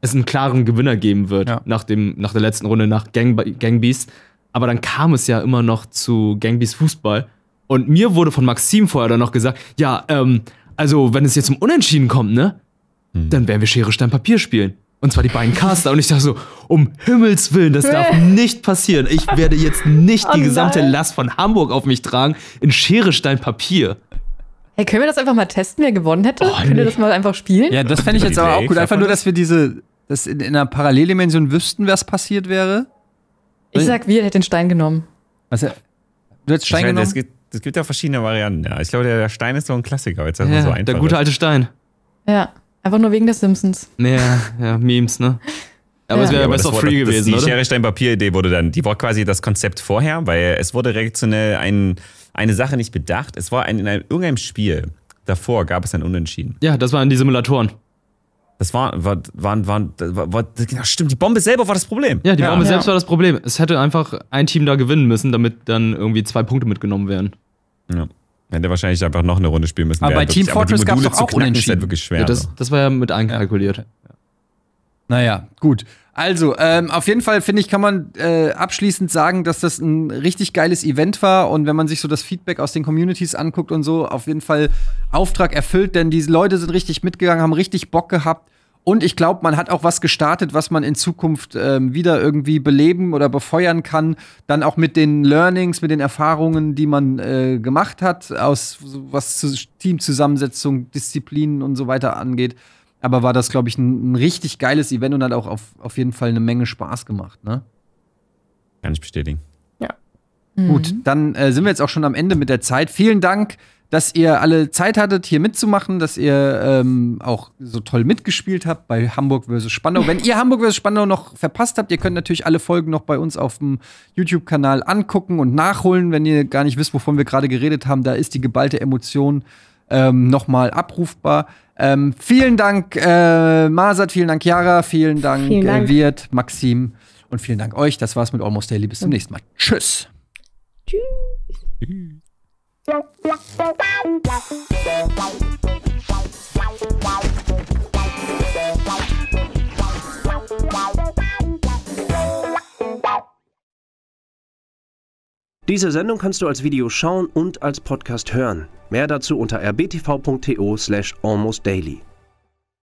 es einen klaren Gewinner geben wird Ja. nach, dem, nach der letzten Runde, nach Gang, Gangbeast. Aber dann kam es ja immer noch zu Gangbeast Fußball. Und mir wurde von Maxim vorher dann noch gesagt, ja, ähm, also wenn es jetzt zum Unentschieden kommt, ne, dann werden wir Schere, Stein, Papier spielen. Und zwar die beiden Caster. Und ich dachte so, um Himmels Willen, das darf nicht passieren. Ich werde jetzt nicht die Oh gesamte nein. Last von Hamburg auf mich tragen in Schere, Stein, Papier. Hey, können wir das einfach mal testen, wer gewonnen hätte? Oh, Könnt ihr nee. das mal einfach spielen? Ja, das fände ich jetzt die aber auch gut. Einfach nur, dass wir diese, das in, in einer Paralleldimension wüssten, was passiert wäre. Ich sag, wir hätten den Stein genommen. Also, du hättest Stein Ich meine, genommen? Es gibt, es gibt ja verschiedene Varianten. Ja. Ich glaube, der, Stein ist so ein Klassiker, es einfach so einfach der gute alte Stein. Ja, einfach nur wegen der Simpsons. Ja, ja, Memes, ne? Aber Ja. es wäre Ja, ja das wurde- Free das, gewesen, Die oder? Schere, Stein, Papier-Idee wurde dann, die war quasi das Konzept vorher, weil es wurde redaktionell ein, eine Sache nicht bedacht. Es war ein, in einem, irgendeinem Spiel davor gab es ein Unentschieden. Ja, das waren die Simulatoren. Das war, war, waren, waren, war, war, genau, stimmt, die Bombe selber war das Problem. Ja, die Bombe Ja. selbst war das Problem. Es hätte einfach ein Team da gewinnen müssen, damit dann irgendwie zwei Punkte mitgenommen werden. Ja. Hätte wahrscheinlich einfach noch eine Runde spielen müssen. Aber Wäre bei Team wirklich- Fortress gab's Module doch auch knacken Ist Unentschieden. halt wirklich schwer. Ja, das, so. das war ja mit einkalkuliert. Naja, gut. Also, ähm, auf jeden Fall finde ich, kann man äh, abschließend sagen, dass das ein richtig geiles Event war. Und wenn man sich so das Feedback aus den Communities anguckt und so, auf jeden Fall Auftrag erfüllt, denn diese Leute sind richtig mitgegangen, haben richtig Bock gehabt. Und ich glaube, man hat auch was gestartet, was man in Zukunft ähm, wieder irgendwie beleben oder befeuern kann. Dann auch mit den Learnings, mit den Erfahrungen, die man äh, gemacht hat, aus was zu Teamzusammensetzung, Disziplinen und so weiter angeht. Aber war das, glaube ich, ein, ein richtig geiles Event und hat auch auf, auf jeden Fall eine Menge Spaß gemacht. Ne? Kann ich bestätigen. Gut, dann äh, sind wir jetzt auch schon am Ende mit der Zeit. Vielen Dank, dass ihr alle Zeit hattet, hier mitzumachen, dass ihr ähm, auch so toll mitgespielt habt bei Hamburg vs. Spandau. Wenn ihr Hamburg vs. Spandau noch verpasst habt, ihr könnt natürlich alle Folgen noch bei uns auf dem YouTube-Kanal angucken und nachholen, wenn ihr gar nicht wisst, wovon wir gerade geredet haben. Da ist die geballte Emotion ähm, nochmal abrufbar. Ähm, vielen Dank, äh, Masat, vielen Dank, Chiara, vielen Dank, Vielen Dank. Äh, Wirt, Maxim und vielen Dank euch. Das war's mit Almost Daily. Bis zum nächsten Mal. Tschüss. Diese Sendung kannst du als Video schauen und als Podcast hören. Mehr dazu unter rbtv.to slash almostdaily.